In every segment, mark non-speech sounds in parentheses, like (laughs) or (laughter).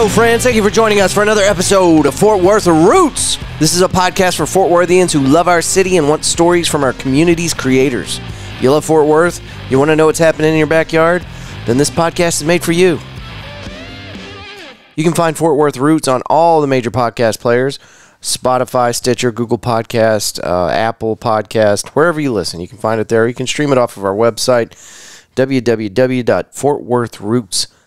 Hello, friends. Thank you for joining us for another episode of Fort Worth Roots. This is a podcast for Fort Worthians who love our city and want stories from our community's creators. You love Fort Worth? You want to know what's happening in your backyard? Then this podcast is made for you. You can find Fort Worth Roots on all the major podcast players Spotify, Stitcher, Google Podcast, uh, Apple Podcast, wherever you listen. You can find it there. You can stream it off of our website, www.fortworthroots.com.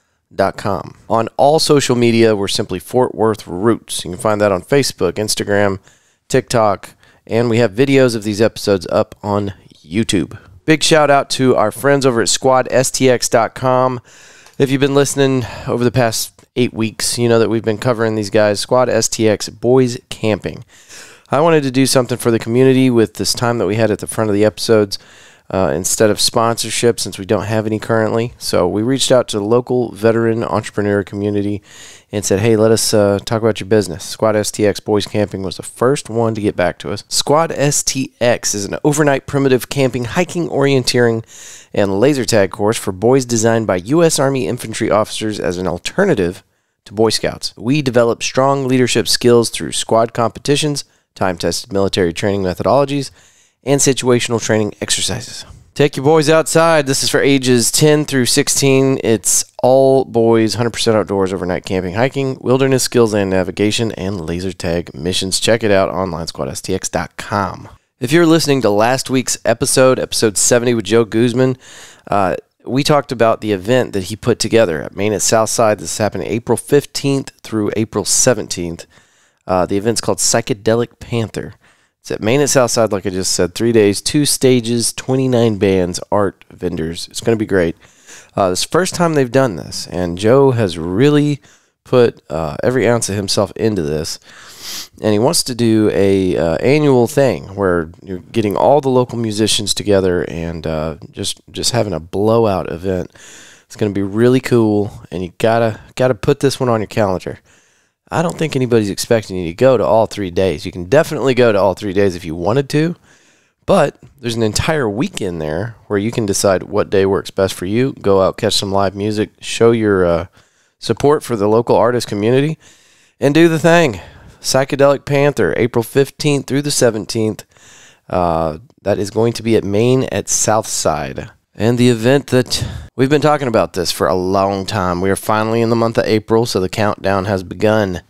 On all social media, we're simply Fort Worth Roots. You can find that on Facebook, Instagram, TikTok, and we have videos of these episodes up on YouTube. Big shout out to our friends over at squadstx.com. If you've been listening over the past eight weeks, you know that we've been covering these guys, Squad STX Boys Camping. I wanted to do something for the community with this time that we had at the front of the episodes uh, instead of sponsorship since we don't have any currently. So we reached out to the local veteran entrepreneur community and said, hey, let us uh, talk about your business. Squad STX Boys Camping was the first one to get back to us. Squad STX is an overnight primitive camping, hiking, orienteering, and laser tag course for boys designed by U.S. Army infantry officers as an alternative to Boy Scouts. We develop strong leadership skills through squad competitions, time tested military training methodologies, and situational training exercises. Take your boys outside. This is for ages 10 through 16. It's all boys, 100% outdoors, overnight camping, hiking, wilderness skills and navigation, and laser tag missions. Check it out online, squadstx.com. If you're listening to last week's episode, episode 70 with Joe Guzman, uh, we talked about the event that he put together at Main at Southside. This happened April 15th through April 17th. Uh, the event's called Psychedelic Panther. It's at Main at Southside, like I just said, three days, two stages, 29 bands, art, vendors. It's going to be great. Uh, this first time they've done this, and Joe has really put uh, every ounce of himself into this. And he wants to do a uh, annual thing where you're getting all the local musicians together and uh, just just having a blowout event. It's going to be really cool, and you gotta gotta put this one on your calendar. I don't think anybody's expecting you to go to all three days. You can definitely go to all three days if you wanted to, but there's an entire weekend there where you can decide what day works best for you. Go out, catch some live music, show your uh, support for the local artist community, and do the thing. Psychedelic Panther, April 15th through the 17th. Uh, that is going to be at Main at Southside. And the event that we've been talking about this for a long time. We are finally in the month of April, so the countdown has begun.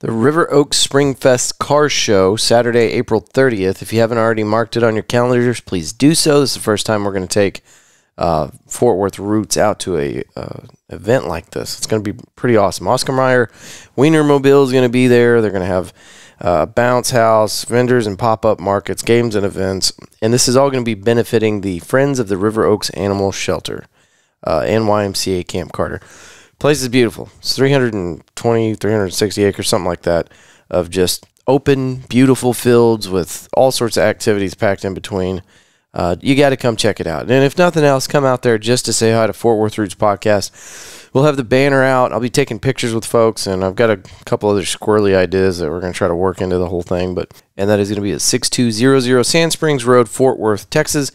The River Oaks Spring Fest Car Show, Saturday, April 30th. If you haven't already marked it on your calendars, please do so. This is the first time we're going to take uh, Fort Worth Roots out to a uh, event like this. It's going to be pretty awesome. Oscar Mayer Wienermobile is going to be there. They're going to have uh, bounce house, vendors and pop up markets, games and events. And this is all going to be benefiting the Friends of the River Oaks Animal Shelter uh, and YMCA Camp Carter. Place is beautiful. It's 320, 360 acres, something like that, of just open, beautiful fields with all sorts of activities packed in between. Uh, you got to come check it out. And if nothing else, come out there just to say hi to Fort Worth Roots Podcast we'll have the banner out. I'll be taking pictures with folks, and I've got a couple other squirrely ideas that we're going to try to work into the whole thing. But and that is going to be at 6200 Sand Springs Road, Fort Worth, Texas.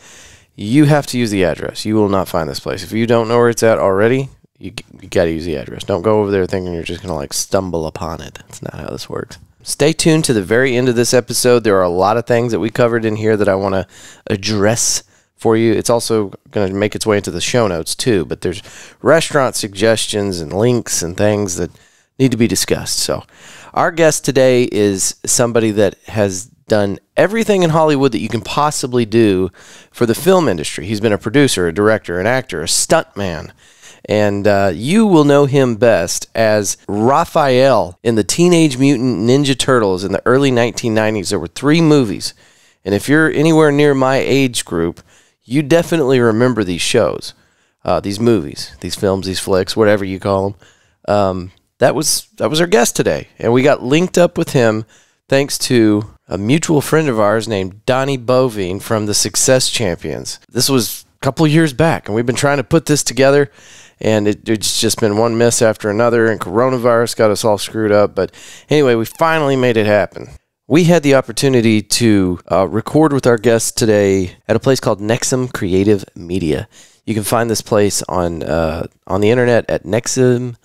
You have to use the address. You will not find this place if you don't know where it's at already. You, you got to use the address. Don't go over there thinking you're just going to like stumble upon it. That's not how this works. Stay tuned to the very end of this episode. There are a lot of things that we covered in here that I want to address for you. It's also going to make its way into the show notes too, but there's restaurant suggestions and links and things that need to be discussed. So, our guest today is somebody that has done everything in Hollywood that you can possibly do for the film industry. He's been a producer, a director, an actor, a stuntman. And uh, you will know him best as Raphael in the Teenage Mutant Ninja Turtles in the early 1990s. There were three movies. And if you're anywhere near my age group, you definitely remember these shows, uh, these movies, these films, these flicks, whatever you call them. Um, that was that was our guest today, and we got linked up with him thanks to a mutual friend of ours named Donnie Bovine from the Success Champions. This was couple years back, and we've been trying to put this together, and it, it's just been one miss after another, and coronavirus got us all screwed up. But anyway, we finally made it happen. We had the opportunity to uh, record with our guests today at a place called NEXM Creative Media. You can find this place on uh, on the internet at NEXM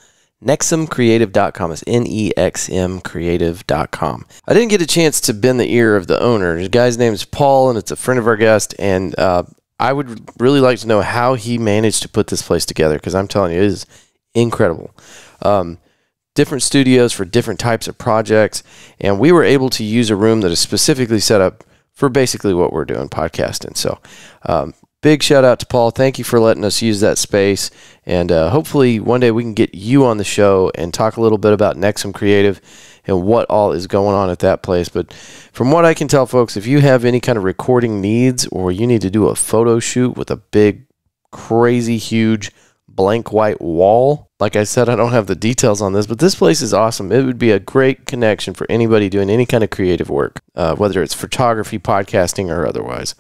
nexmcreative.com. It's N E X M creative.com. I didn't get a chance to bend the ear of the owner. The guy's name is Paul, and it's a friend of our guest. And uh, I would really like to know how he managed to put this place together because I'm telling you, it is incredible. Um, different studios for different types of projects. And we were able to use a room that is specifically set up for basically what we're doing, podcasting. So, um, big shout out to Paul. Thank you for letting us use that space. And uh, hopefully, one day we can get you on the show and talk a little bit about NEXM Creative and what all is going on at that place. But from what I can tell, folks, if you have any kind of recording needs or you need to do a photo shoot with a big, crazy, huge blank white wall. Like I said, I don't have the details on this, but this place is awesome. It would be a great connection for anybody doing any kind of creative work, uh, whether it's photography, podcasting, or otherwise.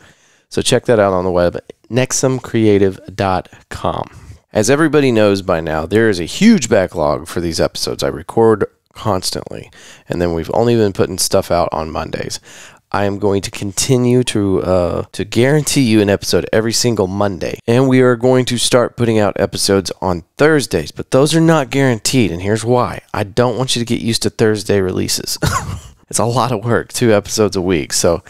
So check that out on the web, nexmcreative.com. As everybody knows by now, there is a huge backlog for these episodes. I record constantly, and then we've only been putting stuff out on Mondays. I am going to continue to uh, to guarantee you an episode every single Monday, and we are going to start putting out episodes on Thursdays. But those are not guaranteed, and here's why: I don't want you to get used to Thursday releases. (laughs) it's a lot of work, two episodes a week. So,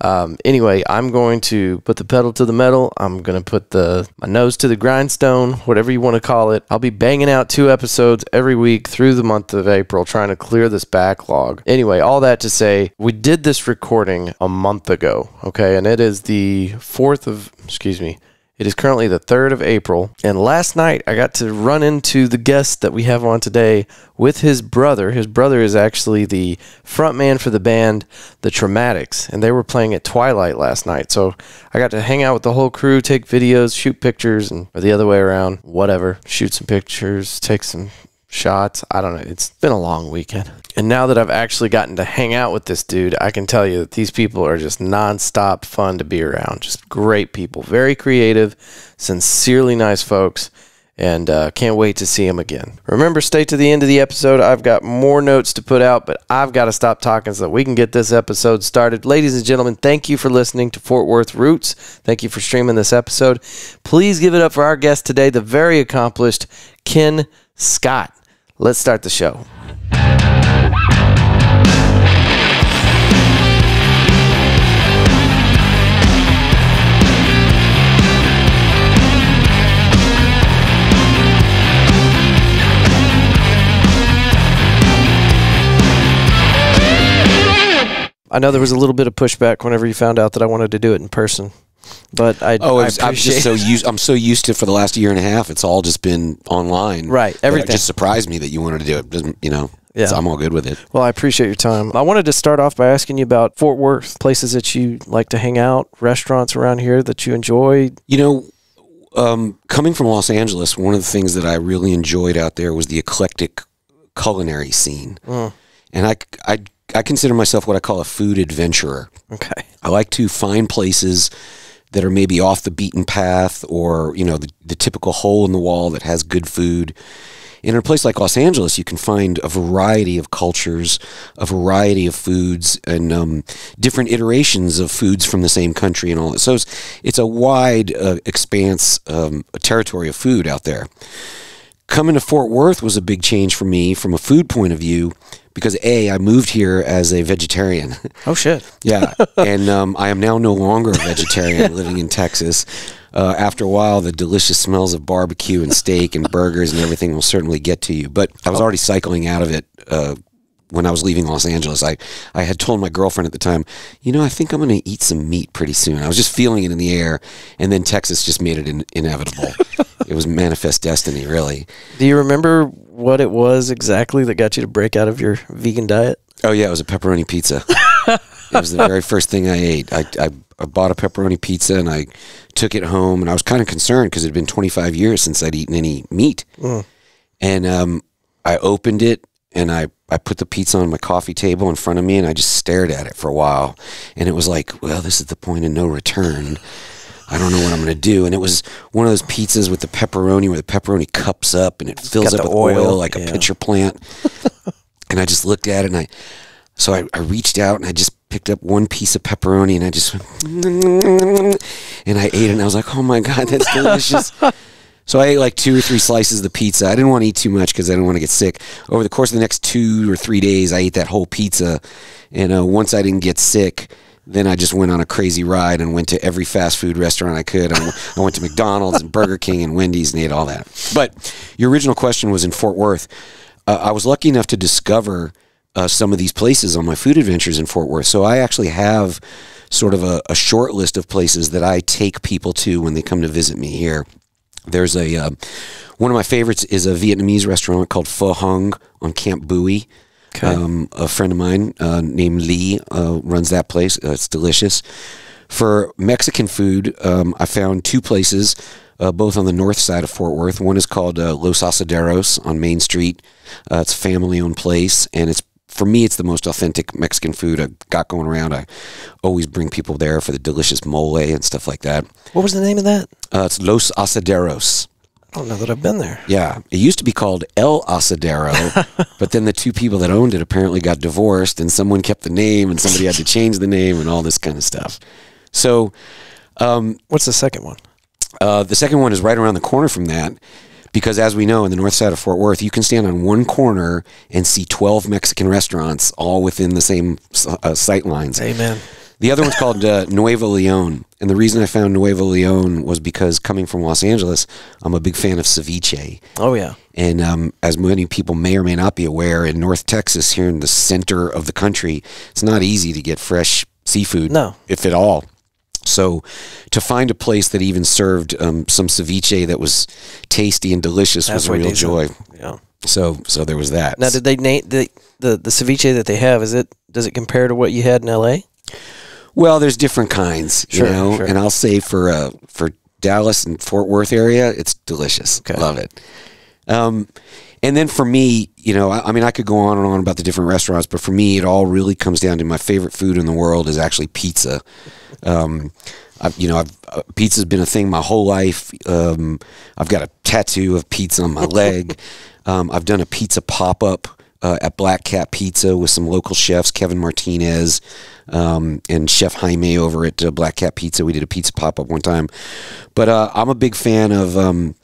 um, anyway, I'm going to put the pedal to the metal. I'm going to put the my nose to the grindstone, whatever you want to call it. I'll be banging out two episodes every week through the month of April, trying to clear this backlog. Anyway, all that to say, we did this recording a month ago, okay, and it is the fourth of, excuse me, it is currently the 3rd of April, and last night I got to run into the guest that we have on today with his brother. His brother is actually the frontman for the band The Traumatics, and they were playing at Twilight last night. So I got to hang out with the whole crew, take videos, shoot pictures, and or the other way around, whatever. Shoot some pictures, take some shots. I don't know. It's been a long weekend. And now that I've actually gotten to hang out with this dude, I can tell you that these people are just nonstop fun to be around. Just great people, very creative, sincerely nice folks, and uh, can't wait to see them again. Remember, stay to the end of the episode. I've got more notes to put out, but I've got to stop talking so that we can get this episode started. Ladies and gentlemen, thank you for listening to Fort Worth Roots. Thank you for streaming this episode. Please give it up for our guest today, the very accomplished Kenn Scott. Let's start the show. I know there was a little bit of pushback whenever you found out that I wanted to do it in person, but I oh I I'm just so used. I'm so used to it for the last year and a half. It's all just been online. Right, everything. It just surprised me that you wanted to do it. Doesn't you know? Yeah. so I'm all good with it. Well, I appreciate your time. I wanted to start off by asking you about Fort Worth, places that you like to hang out, restaurants around here that you enjoy. You know, um, coming from Los Angeles, one of the things that I really enjoyed out there was the eclectic culinary scene, Mm. and I, I, I consider myself what I call a food adventurer. Okay. I like to find places that are maybe off the beaten path or, you know, the, the typical hole in the wall that has good food. And in a place like Los Angeles, you can find a variety of cultures, a variety of foods, and um, different iterations of foods from the same country and all that. So it's, it's a wide uh, expanse, um, territory of food out there. Coming to Fort Worth was a big change for me from a food point of view because A, I moved here as a vegetarian. Oh shit. (laughs) Yeah, and um, I am now no longer a vegetarian (laughs) living in Texas. Uh, after a while, the delicious smells of barbecue and steak and burgers and everything will certainly get to you. But I was already cycling out of it uh, when I was leaving Los Angeles. I, I had told my girlfriend at the time, you know, I think I'm going to eat some meat pretty soon. I was just feeling it in the air, and then Texas just made it in, inevitable. (laughs) it was manifest destiny, really. Do you remember what it was exactly that got you to break out of your vegan diet? Oh yeah, it was a pepperoni pizza. it was the very first thing I ate. I, I, I bought a pepperoni pizza and I took it home, and I was kind of concerned because it had been 25 years since I'd eaten any meat. And um, I opened it and I, I put the pizza on my coffee table in front of me and I just stared at it for a while. And it was like, well, this is the point of no return. I don't know what I'm going to do. And it was one of those pizzas with the pepperoni where the pepperoni cups up and it fills got up with oil, oil, like yeah. a pitcher plant. (laughs) and I just looked at it and I, so I, I reached out and I just picked up one piece of pepperoni and I just, went, (laughs) and I ate it and I was like, oh my God, that's delicious. (laughs) So I ate like two or three slices of the pizza. I didn't want to eat too much because I didn't want to get sick. Over the course of the next two or three days, I ate that whole pizza. And uh, once I didn't get sick, then I just went on a crazy ride and went to every fast food restaurant I could. I went to McDonald's and Burger King and Wendy's and ate all that. But your original question was in Fort Worth. Uh, I was lucky enough to discover uh, some of these places on my food adventures in Fort Worth. So I actually have sort of a, a short list of places that I take people to when they come to visit me here. There's a uh, one of my favorites is a Vietnamese restaurant called Pho Hung on Camp Bowie. Okay. Um, a friend of mine uh, named Lee uh, runs that place. Uh, it's delicious. For Mexican food, um, I found two places, uh, both on the north side of Fort Worth. One is called uh, Los Asaderos on Main Street. Uh, it's a family-owned place, and it's for me, it's the most authentic Mexican food I've got going around. I always bring people there for the delicious mole and stuff like that. What was the name of that? Uh, it's Los Asaderos. I don't know that I've been there. Yeah, it used to be called El Asadero, (laughs) but then the two people that owned it apparently got divorced, and someone kept the name, and somebody had to change the name, and all this kind of stuff. So What's the second one? uh, the second one is right around the corner from that, because as we know, in the north side of Fort Worth, you can stand on one corner and see twelve Mexican restaurants all within the same uh, sight lines. Amen. The other one's called uh, Nuevo Leon. And the reason I found Nuevo Leon was because coming from Los Angeles, I'm a big fan of ceviche. Oh yeah. And um, as many people may or may not be aware, in North Texas, here in the center of the country, it's not easy to get fresh seafood, No. if at all. So, to find a place that even served um, some ceviche that was tasty and delicious was a real joy. Yeah. So, so there was that. Now, did they name the, the the ceviche that they have? Is it does it compare to what you had in L.A.? Well, there's different kinds, Sure, you know, sure. and I'll say for uh, for Dallas and Fort Worth area, it's delicious. Okay. Love it. Um, and then for me, you know, I, I mean, I could go on and on about the different restaurants, but for me, it all really comes down to my favorite food in the world is actually pizza. Um, I've, you know, I've, uh, pizza's been a thing my whole life. Um, I've got a tattoo of pizza on my leg. (laughs) Um, I've done a pizza pop up uh, at Black Cat Pizza with some local chefs, Kevin Martinez um, and Chef Jaime over at uh, Black Cat Pizza. We did a pizza pop up one time. But uh, I'm a big fan of um,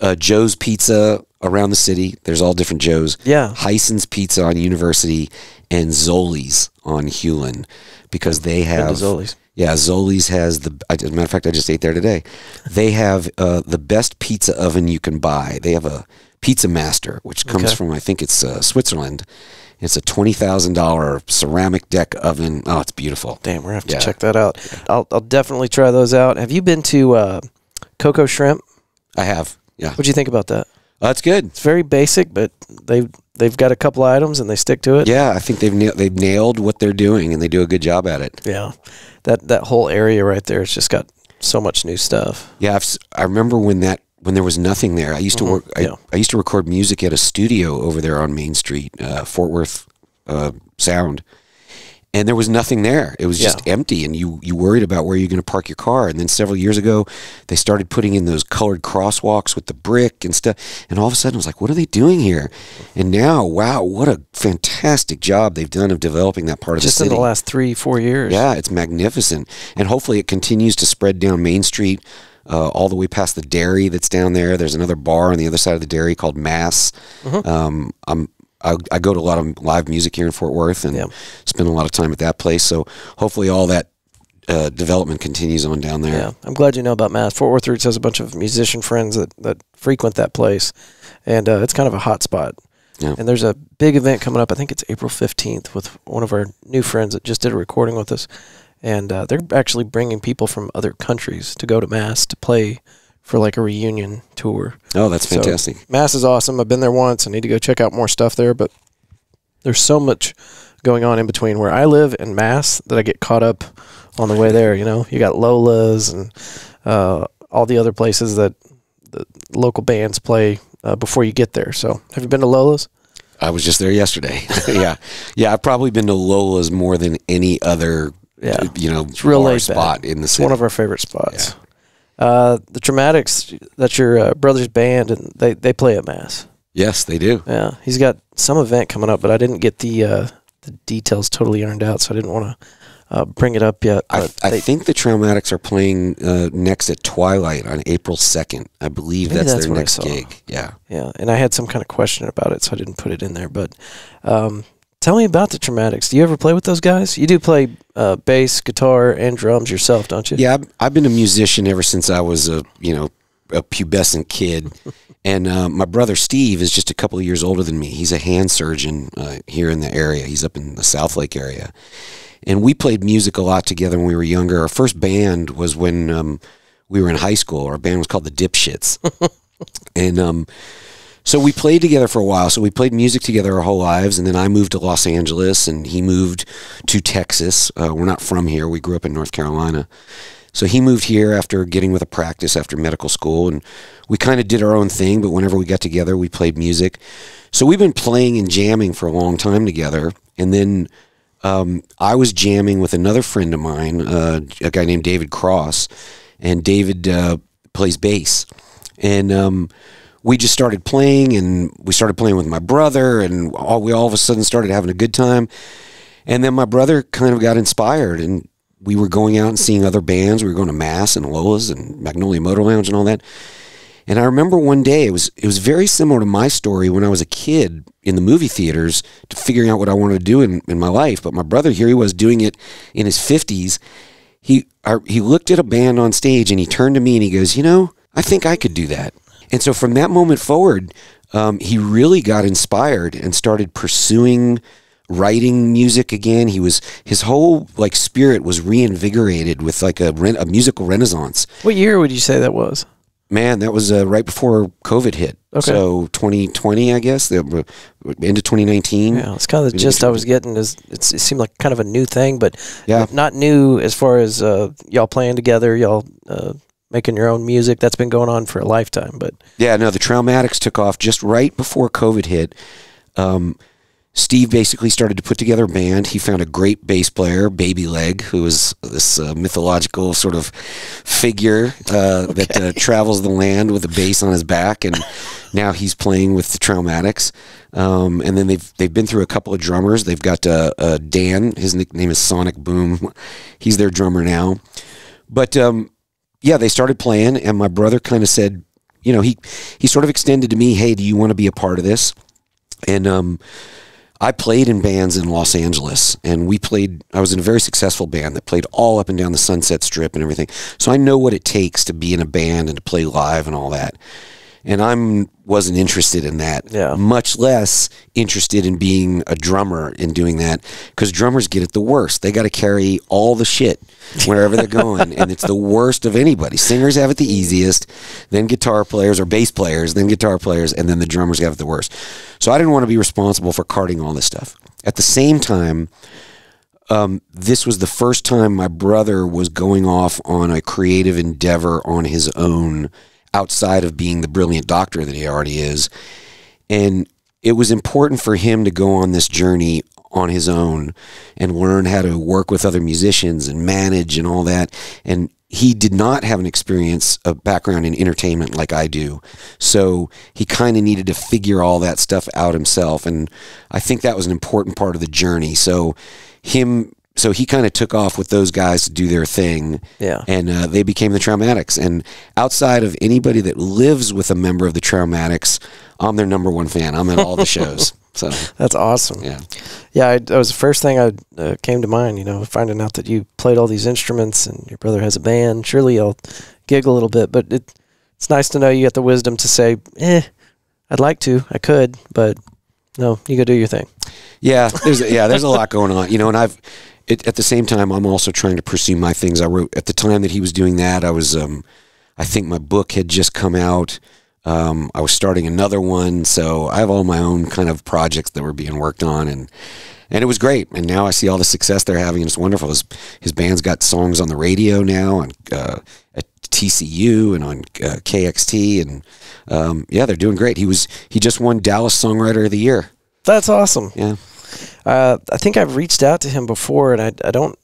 uh, Joe's Pizza around the city. There's all different Joe's. Yeah. Heisen's Pizza on University and Zoli's on Hulen because they have Zoli's. Yeah, Zoli's has the. As a matter of fact, I just ate there today. They have uh, the best pizza oven you can buy. They have a Pizza Master, which comes Okay. from I think it's uh, Switzerland. It's a twenty thousand dollar ceramic deck oven. Oh, it's beautiful. Damn, we're gonna have to Yeah. check that out. I'll I'll definitely try those out. Have you been to uh, Coco Shrimp? I have. Yeah, What do you think about that? oh, that's good. It's very basic, but they've they've got a couple items and they stick to it. Yeah, I think they've na- they've nailed what they're doing, and they do a good job at it. Yeah. That that whole area right there, it's just got so much new stuff. Yeah, I've, I remember when that when there was nothing there. I used to work. I, yeah. I used to record music at a studio over there on Main Street, uh, Fort Worth uh, Sound, and there was nothing there. It was just Yeah. empty, and you you worried about where you're going to park your car. And then several years ago, they started putting in those colored crosswalks with the brick and stuff. And all of a sudden, I was like, "What are they doing here?" And now, wow, what a fantastic job they've done of developing that part of Just the city. in the last three, four years. Yeah, it's magnificent, and hopefully it continues to spread down Main Street, uh, all the way past the dairy that's down there. There's another bar on the other side of the dairy called Mass. Mm-hmm. Um, I'm I, I go to a lot of live music here in Fort Worth and Yeah. spend a lot of time at that place. So hopefully all that uh, development continues on down there. Yeah, I'm glad you know about Mass. Fort Worth Roots has a bunch of musician friends that, that frequent that place, and uh, it's kind of a hot spot. Yeah. And there's a big event coming up. I think it's April 15th with one of our new friends that just did a recording with us, and uh, they're actually bringing people from other countries to go to Mass to play for like a reunion tour. Oh, that's So, fantastic. Mass is awesome. I've been there once. I need to go check out more stuff there, but there's so much going on in between where I live and Mass that I get caught up on the way there. You know, you got Lola's and uh, all the other places that the local bands play uh, before you get there. So, have you been to Lola's? I was just there yesterday. (laughs) yeah, yeah. I've probably been to Lola's more than any other. Yeah. you know, It's real laid back. spot in the It's city. one of our favorite spots. Uh, the Traumatics, that's your uh, brother's band, and they, they play at Mass. yes, they do. Yeah, he's got some event coming up, but I didn't get the uh, the details totally ironed out, so I didn't want to uh, bring it up yet. I, I they- think the Traumatics are playing uh, next at Twilight on April 2nd. I believe that's, that's their next gig. Yeah. yeah, and I had some kind of question about it, so I didn't put it in there. But um, tell me about the Traumatics. Do you ever play with those guys? You do play uh, bass, guitar, and drums yourself, don't you? Yeah, I've, I've been a musician ever since I was a you know a pubescent kid, (laughs) and uh, my brother Steve is just a couple of years older than me. He's a hand surgeon uh, here in the area. He's up in the Southlake area, and we played music a lot together when we were younger. Our first band was when um, we were in high school. Our band was called the Dipshits, (laughs) and um, so we played together for a while. So we played music together our whole lives, and then I moved to Los Angeles, and he moved to Texas. Uh, we're not from here. We grew up in North Carolina. So he moved here after getting with a practice after medical school, and we kind of did our own thing. But whenever we got together, we played music. So we've been playing and jamming for a long time together, and then um, I was jamming with another friend of mine, uh, a guy named David Cross, and David uh, plays bass, and um, we just started playing, and we started playing with my brother, and all, we all of a sudden started having a good time, and then my brother kind of got inspired, and we were going out and seeing other bands. We were going to Mass and Lola's and Magnolia Motor Lounge and all that. And I remember one day it was it was very similar to my story when I was a kid in the movie theaters to figuring out what I wanted to do in, in my life. But my brother here he was doing it in his fifties. He our, he looked at a band on stage and he turned to me and he goes, you know, I think I could do that. And so from that moment forward, um, he really got inspired and started pursuing writing music again. He was his whole like spirit was reinvigorated with like a, a musical renaissance. What year would you say that was? Man, that was uh, right before COVID hit. Okay. So 2020, I guess, the uh, into 2019. Yeah, it's kind of the gist I was getting. Is it's, it seemed like kind of a new thing, but Yeah. not new as far as uh, y'all playing together, y'all uh, making your own music. That's been going on for a lifetime. But Yeah, no, the Traumatics took off just right before COVID hit. Um, Steve basically started to put together a band. He found a great bass player, Baby Leg, who is this uh, mythological sort of figure uh, that uh, (laughs) travels the land with a bass on his back, and now he's playing with the Traumatics. Um, and then they've they've been through a couple of drummers. They've got uh, uh, Dan. His nickname is Sonic Boom. He's their drummer now. But um, yeah, they started playing, and my brother kind of said, you know, he he sort of extended to me, hey, do you want to be a part of this? And um, I played in bands in Los Angeles, and we played. I was in a very successful band that played all up and down the Sunset Strip and everything. So I know what it takes to be in a band and to play live and all that. And I'm wasn't interested in that. Yeah. Much less interested in being a drummer and doing that because drummers get it the worst. They got to carry all the shit wherever they're going, and it's the worst of anybody. Singers have it the easiest, then guitar players or bass players, then guitar players, and then the drummers have it the worst. So I didn't want to be responsible for carting all this stuff. At the same time, um, this was the first time my brother was going off on a creative endeavor on his own outside of being the brilliant doctor that he already is. And it was important for him to go on this journey on his own and learn how to work with other musicians and manage and all that. And he did not have an experience, a background in entertainment like I do. So he kind of needed to figure all that stuff out himself. And I think that was an important part of the journey. So him, so he kind of took off with those guys to do their thing yeah, and uh, they became the Traumatics. And outside of anybody that lives with a member of the Traumatics, I'm their number one fan. I'm at all the shows. (laughs) So that's awesome. yeah, Yeah, I, that was the first thing I uh, came to mind. You know, finding out that you played all these instruments and your brother has a band. Surely you'll gig a little bit, but it, it's nice to know you got the wisdom to say, "Eh, I'd like to, I could, but no, you go do your thing." yeah. There's yeah, there's a lot going on. You know, and I've it, at the same time I'm also trying to pursue my things. I wrote at the time that he was doing that. I was um, I think my book had just come out. Um, I was starting another one, so I have all my own kind of projects that were being worked on, and and it was great. And now I see all the success they're having, and it's wonderful. His his band's got songs on the radio now, and uh, at TCU and on uh, KXT, and um, yeah, they're doing great. He was he just won Dallas Songwriter of the Year. That's awesome. Yeah, Uh, I think I've reached out to him before, and I, I don't.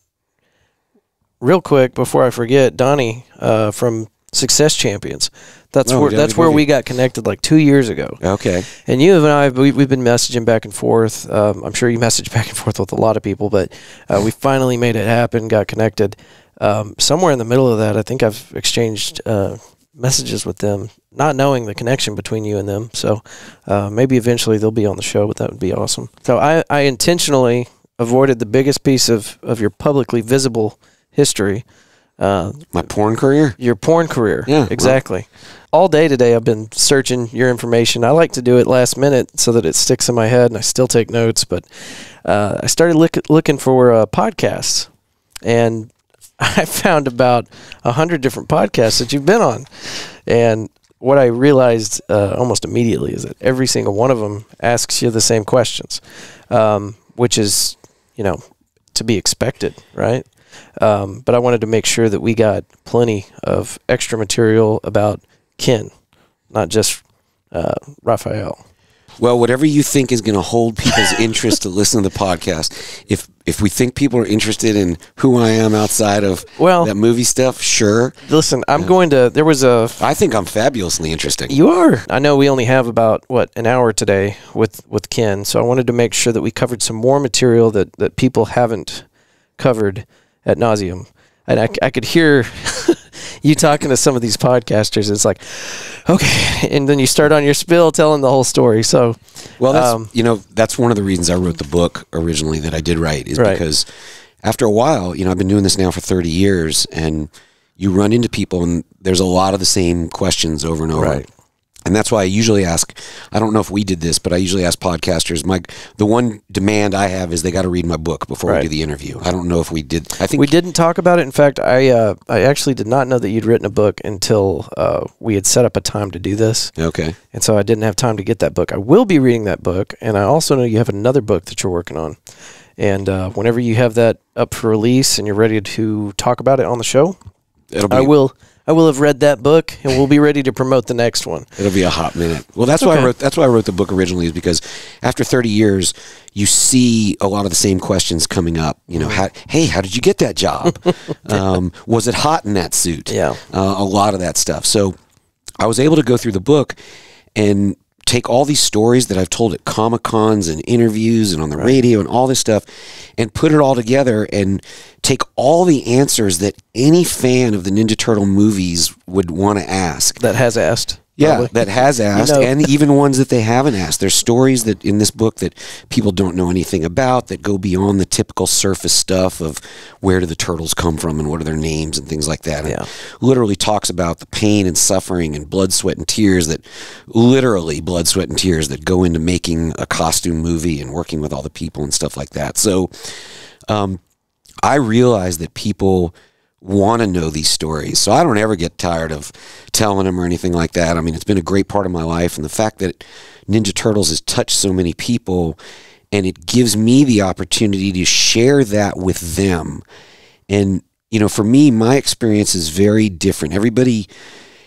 Real quick before I forget, Donnie uh, from Success Champions. That's Oh, where that's we where we got connected like two years ago. Okay. And you and I, we, we've been messaging back and forth. Um, I'm sure you (laughs) message back and forth with a lot of people, but uh, we finally made it happen, got connected. Um, somewhere in the middle of that, I think I've exchanged uh, messages with them, not knowing the connection between you and them. So uh, maybe eventually they'll be on the show, but that would be awesome. So I, I intentionally avoided the biggest piece of, of your publicly visible history. Uh, My porn career? your porn career. Yeah, exactly. All day today, I've been searching your information. I like to do it last minute so that it sticks in my head, and I still take notes. But uh, I started look, looking for uh, podcasts, and (laughs) I found about a hundred different podcasts that you've been on. And what I realized uh, almost immediately is that every single one of them asks you the same questions, um, which is, you know, to be expected, right? Um, but I wanted to make sure that we got plenty of extra material about Kenn, not just uh, Raphael. Well, whatever you think is going to hold people's interest to listen to the podcast. If if we think people are interested in who I am outside of Well- that movie stuff, sure. Listen, I'm going to. There was a. I think I'm fabulously interesting. You are. I know we only have about what an hour today with with Kenn, so I wanted to make sure that we covered some more material that that people haven't covered at nauseum. And I, I could hear you talking to some of these podcasters. It's like, okay, and then you start on your spill telling the whole story. So, Well, that's Um, you know that's one of the reasons I wrote the book originally that I did write is Right. because after a while, you know, I've been doing this now for 30 years, and you run into people, and there's a lot of the same questions over and over. Right. And that's why I usually ask. I don't know if we did this, but I usually ask podcasters. My the one demand I have is they got to read my book before Right. we do the interview. I don't know if we did. I think we didn't talk about it. In fact, I uh, I actually did not know that you'd written a book until uh, we had set up a time to do this. Okay. and so I didn't have time to get that book. I will be reading that book, and I also know you have another book that you're working on. And uh, whenever you have that up for release and you're ready to talk about it on the show, It'll be I will. I will have read that book, and we'll be ready to promote the next one. It'll be a hot minute. Well, that's why I wrote. That's why I wrote the book originally, is because after 30 years, you see a lot of the same questions coming up. You know, how, hey, how did you get that job? (laughs) um, was it hot in that suit? Yeah. uh, a lot of that stuff. So I was able to go through the book and take all these stories that I've told at Comic Cons and interviews and on the radio and all this stuff and put it all together and take all the answers that any fan of the Ninja Turtle movies would want to ask. That has asked. Yeah, probably. that has (laughs) asked, know- and even ones that they haven't asked. There's stories that in this book that people don't know anything about that go beyond the typical surface stuff of where do the turtles come from and what are their names and things like that. And Yeah. literally talks about the pain and suffering and blood, sweat, and tears that literally blood, sweat, and tears that go into making a costume movie and working with all the people and stuff like that. So, um, I realize that people want to know these stories. So I don't ever get tired of telling them or anything like that. I mean, it's been a great part of my life. And the fact that Ninja Turtles has touched so many people and it gives me the opportunity to share that with them. And, you know, for me, my experience is very different. Everybody.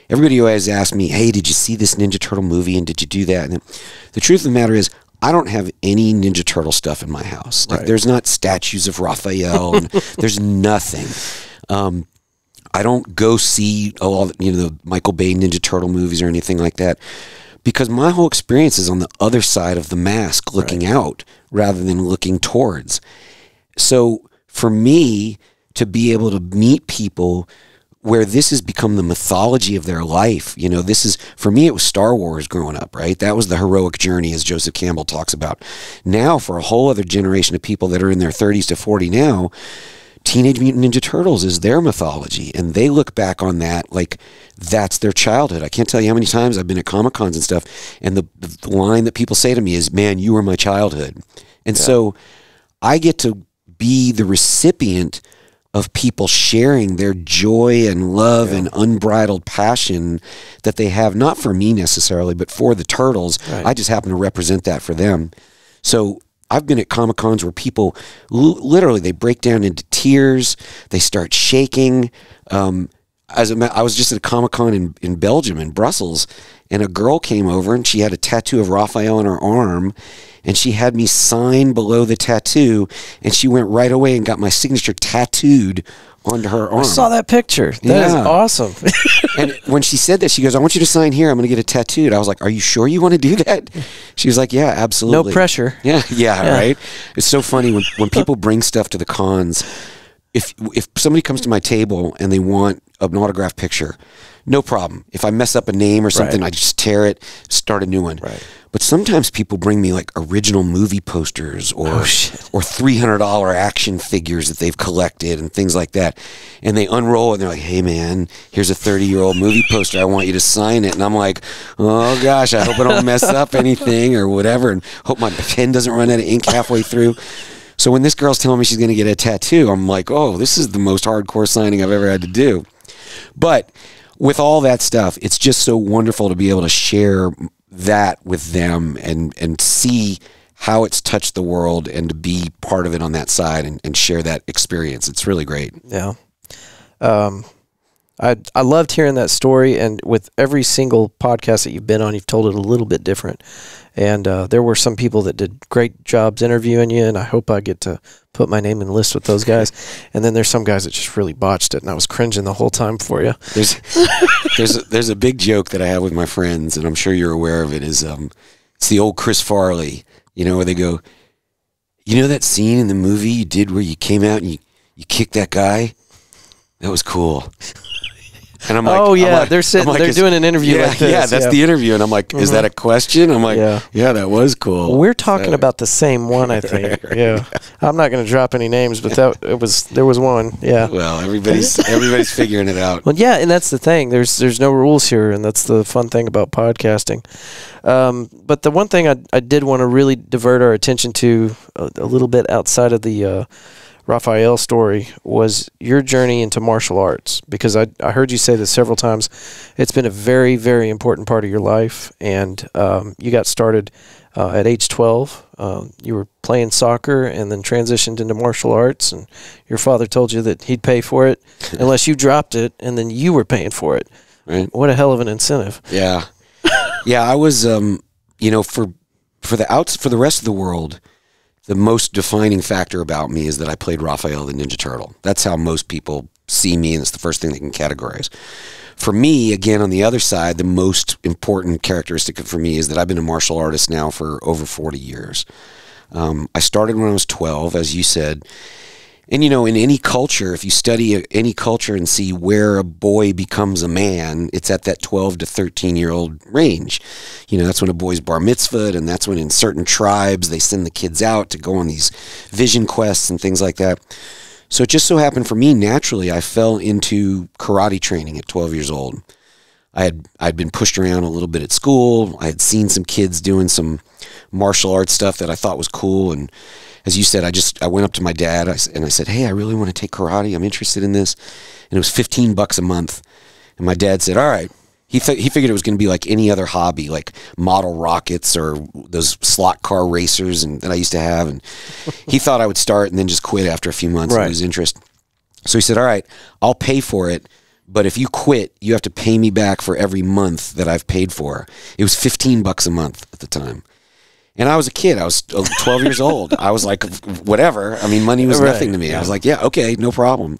Everybody always asks me, "Hey, did you see this Ninja Turtle movie? And did you do that?" And the truth of the matter is, I don't have any Ninja Turtle stuff in my house. Like, Right. there's not statues of Raphael. and (laughs) there's nothing. Um, I don't go see a lot of, you know, the Michael Bay Ninja Turtle movies or anything like that because my whole experience is on the other side of the mask looking out rather than looking towards. So for me to be able to meet people where this has become the mythology of their life, you know, this is for me it was Star Wars growing up, right? That was the heroic journey as Joseph Campbell talks about. Now for a whole other generation of people that are in their 30s to 40 now, Teenage Mutant Ninja Turtles is their mythology, and they look back on that like that's their childhood. I can't tell you how many times I've been at Comic Cons and stuff, and the, the line that people say to me is, "Man, you were my childhood," and so I get to be the recipient of people sharing their joy and love and unbridled passion that they have, not for me necessarily, but for the turtles. Right. I just happen to represent that for them. So I've been at Comic Cons where people literally they break down into tears, they start shaking. Um, as a, I was just at a Comic Con in, in Belgium, in Brussels, and a girl came over and she had a tattoo of Raphael on her arm, and she had me sign below the tattoo, and she went right away and got my signature tattooed onto her arm. I saw that picture. That is Yeah. awesome. (laughs) And when she said that, she goes, "I want you to sign here. I'm going to get it tattooed." I was like, "Are you sure you want to do that?" She was like, "Yeah, absolutely." no pressure. (laughs) Yeah, yeah, Yeah. right. It's so funny when when people bring stuff to the cons. If if somebody comes to my table and they want an autograph picture, no problem. If I mess up a name or something, I just tear it, start a new one. Right. But sometimes people bring me like original movie posters or Oh, or three hundred dollar action figures that they've collected and things like that. And they unroll it and they're like, "Hey man, here's a thirty year old movie poster. I want you to sign it." And I'm like, "Oh gosh, I hope I don't mess up anything or whatever, and hope my pen doesn't run out of ink halfway through." So when this girl's telling me she's going to get a tattoo, I'm like, "Oh, this is the most hardcore signing I've ever had to do." But with all that stuff, it's just so wonderful to be able to share that with them and and see how it's touched the world and to be part of it on that side and, and share that experience. It's really great. Yeah. Um, I I loved hearing that story, and with every single podcast that you've been on, you've told it a little bit different. And uh, there were some people that did great jobs interviewing you, and I hope I get to put my name in the list with those guys. (laughs) And then there's some guys that just really botched it, and I was cringing the whole time for you. There's (laughs) there's a, there's a big joke that I have with my friends, and I'm sure you're aware of it. Is um, it's the old Chris Farley, you know, where they go, you know that scene in the movie you did where you came out and you you kicked that guy, that was cool. And I'm like, Oh, yeah, like- they're sitting- like, they're doing an interview Yeah, like this, yeah, that's yeah. Mm-hmm. the interview, and I'm like, is that a question? I'm like, Yeah. yeah, that was cool. We're talking about the same one, I (laughs) think. Yeah, I'm not going to drop any names, but that it was there was one. Yeah. well, everybody's everybody's figuring it out. Well, yeah, and that's the thing. There's there's no rules here, and that's the fun thing about podcasting. Um, but the one thing I, I did want to really divert our attention to a, a little bit outside of the uh, Raphael story was your journey into martial arts because I, I heard you say this several times. It's been a very very important part of your life, and um, you got started uh, at age 12. Um, you were playing soccer and then transitioned into martial arts, and your father told you that he'd pay for it unless you dropped it, and then you were paying for it. Right. What a hell of an incentive! Yeah, (laughs) yeah. I was, um, you know, for for the outs for the rest of the world, the most defining factor about me is that I played Raphael the Ninja Turtle. That's how most people see me, and it's the first thing they can categorize. For me, again, on the other side, the most important characteristic for me is that I've been a martial artist now for over 40 years. Um, I started when I was 12, as you said. And you know, in any culture, if you study any culture and see where a boy becomes a man, it's at that 12 to 13 year old range. You know, that's when a boy's bar mitzvahed, and that's when in certain tribes they send the kids out to go on these vision quests and things like that. So it just so happened for me, naturally, I fell into karate training at 12 years old. I had I'd been pushed around a little bit at school. I had seen some kids doing some martial arts stuff that I thought was cool, and as you said, I just I went up to my dad and I said, "Hey, I really want to take karate. I'm interested in this," and it was 15 bucks a month. And my dad said, "All right." He th- he figured it was going to be like any other hobby, like model rockets or those slot car racers, and that I used to have. And (laughs) he thought I would start and then just quit after a few months Right. and lose interest. So he said, "All right, I'll pay for it, but if you quit, you have to pay me back for every month that I've paid for." It was 15 bucks a month at the time. And I was a kid. I was uh, 12 years old. I was like, whatever. I mean, money was Right, nothing to me. I was like, yeah, okay, no problem.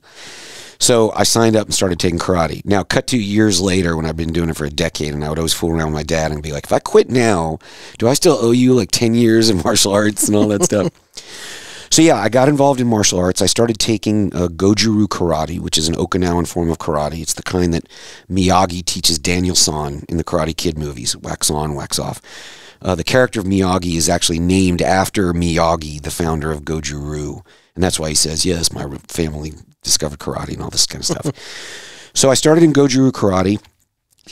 So I signed up and started taking karate. Now, cut to years later when I've been doing it for a decade, and I would always fool around with my dad and be like, if I quit now, do I still owe you like 10 years of (laughs) martial arts and all that stuff? So yeah, I got involved in martial arts. I started taking uh, Goju Ryu karate, which is an Okinawan form of karate. It's the kind that Miyagi teaches Daniel San in the Karate Kid movies, wax on, wax off. Uh, the character of Miyagi is actually named after Miyagi, the founder of Goju Ryu, and that's why he says, "Yes, my family discovered karate and all this kind of stuff." (laughs) so I started in Goju Ryu karate.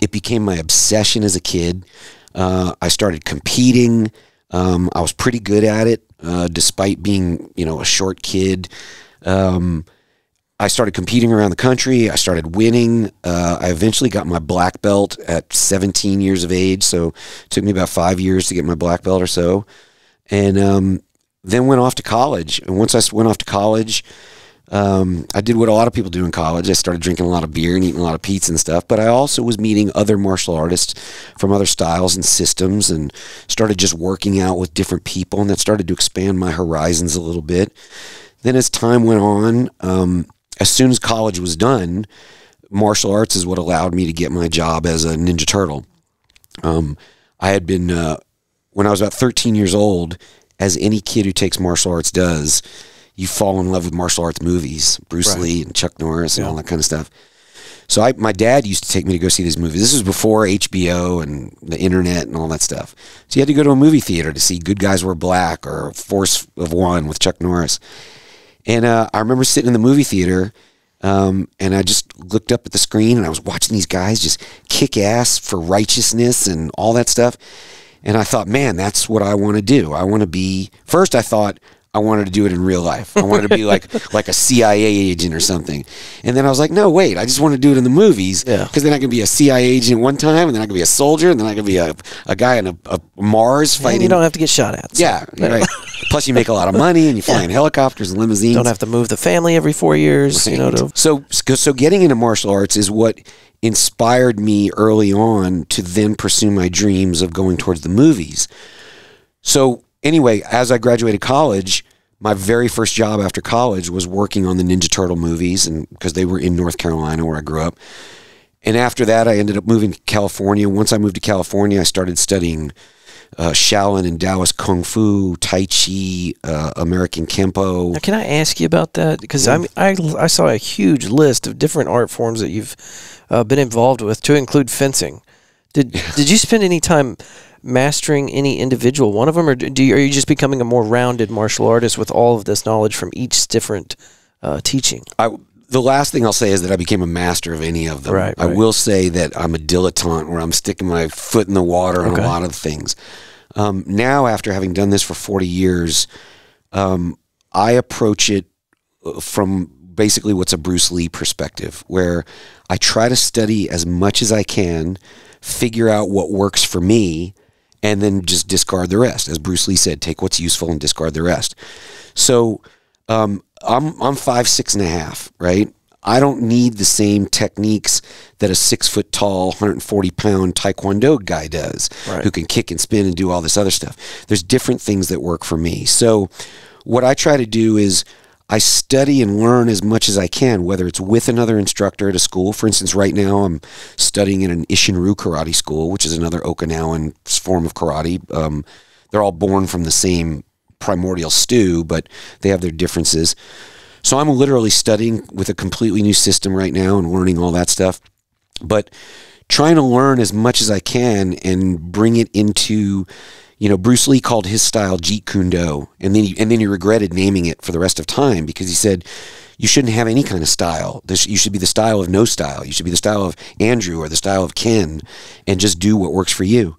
It became my obsession as a kid. Uh, I started competing. Um, I was pretty good at it, uh, despite being, you know, a short kid. Um, I started competing around the country. I started winning. Uh, I eventually got my black belt at 17 years of age. So it took me about five years to get my black belt or so. And um, then went off to college. And once I went off to college, Um, I did what a lot of people do in college. I started drinking a lot of beer and eating a lot of pizza and stuff. But I also was meeting other martial artists from other styles and systems, and started just working out with different people, and that started to expand my horizons a little bit. Then, as time went on, um, as soon as college was done, martial arts is what allowed me to get my job as a Ninja Turtle. Um, I had been uh, when I was about 13 years old, as any kid who takes martial arts does, you fall in love with martial arts movies, Bruce Right. Lee and Chuck Norris and all that kind of stuff. So I, my dad used to take me to go see these movies. This was before HBO and the internet and all that stuff. So you had to go to a movie theater to see Good Guys Wear Black or Force of One with Chuck Norris. And uh, I remember sitting in the movie theater, um, and I just looked up at the screen, and I was watching these guys just kick ass for righteousness and all that stuff. And I thought, man, that's what I want to do. I want to be. First, I thought I wanted to do it in real life. I wanted to be like (laughs) like a CIA agent or something. And then I was like, no, wait, I just want to do it in the movies. Yeah. Because then I can be a CIA agent one time, and then I can be a soldier, and then I can be a, a guy in a, a Mars And fighting. you don't have to get shot at. so- yeah, right. (laughs) Plus, you make a lot of money, and you fly in helicopters and limousines. Don't have to move the family every four years. You know, to so so getting into martial arts is what inspired me early on to then pursue my dreams of going towards the movies. So anyway, as I graduated college, my very first job after college was working on the Ninja Turtle movies, and because they were in North Carolina where I grew up. And after that, I ended up moving to California. Once I moved to California, I started studying uh, Shaolin and Taoist Kung Fu, Tai Chi, uh, American Kempo. Now, can I ask you about that? Because I, I I saw a huge list of different art forms that you've uh, been involved with, to include fencing. Did Did you spend any time mastering any individual one of them, or do you, are you just becoming a more rounded martial artist with all of this knowledge from each different uh, teaching? I, the last thing I'll say is that I became a master of any of them. Right, I right. will say that I'm a dilettante where I'm sticking my foot in the water on Okay. a lot of things. Um, now, after having done this for 40 years, um, I approach it uh, from basically what's a Bruce Lee perspective, where I try to study as much as I can, figure out what works for me, and then just discard the rest. As Bruce Lee said, take what's useful and discard the rest. So um, I'm I'm five six and a half, right? I don't need the same techniques that a six foot tall, 140 pound Taekwondo guy does, Right. who can kick and spin and do all this other stuff. There's different things that work for me. So, what I try to do is I study and learn as much as I can, whether it's with another instructor at a school. For instance, right now I'm studying in an Isshinryu karate school, which is another Okinawan form of karate. Um, they're all born from the same primordial stew, but they have their differences. So I'm literally studying with a completely new system right now and learning all that stuff. But trying to learn as much as I can and bring it into, you know, Bruce Lee called his style Jeet Kune Do, and then he, and then he regretted naming it for the rest of time because he said you shouldn't have any kind of style. This, you should be the style of no style. You should be the style of Andrew or the style of Kenn, and just do what works for you.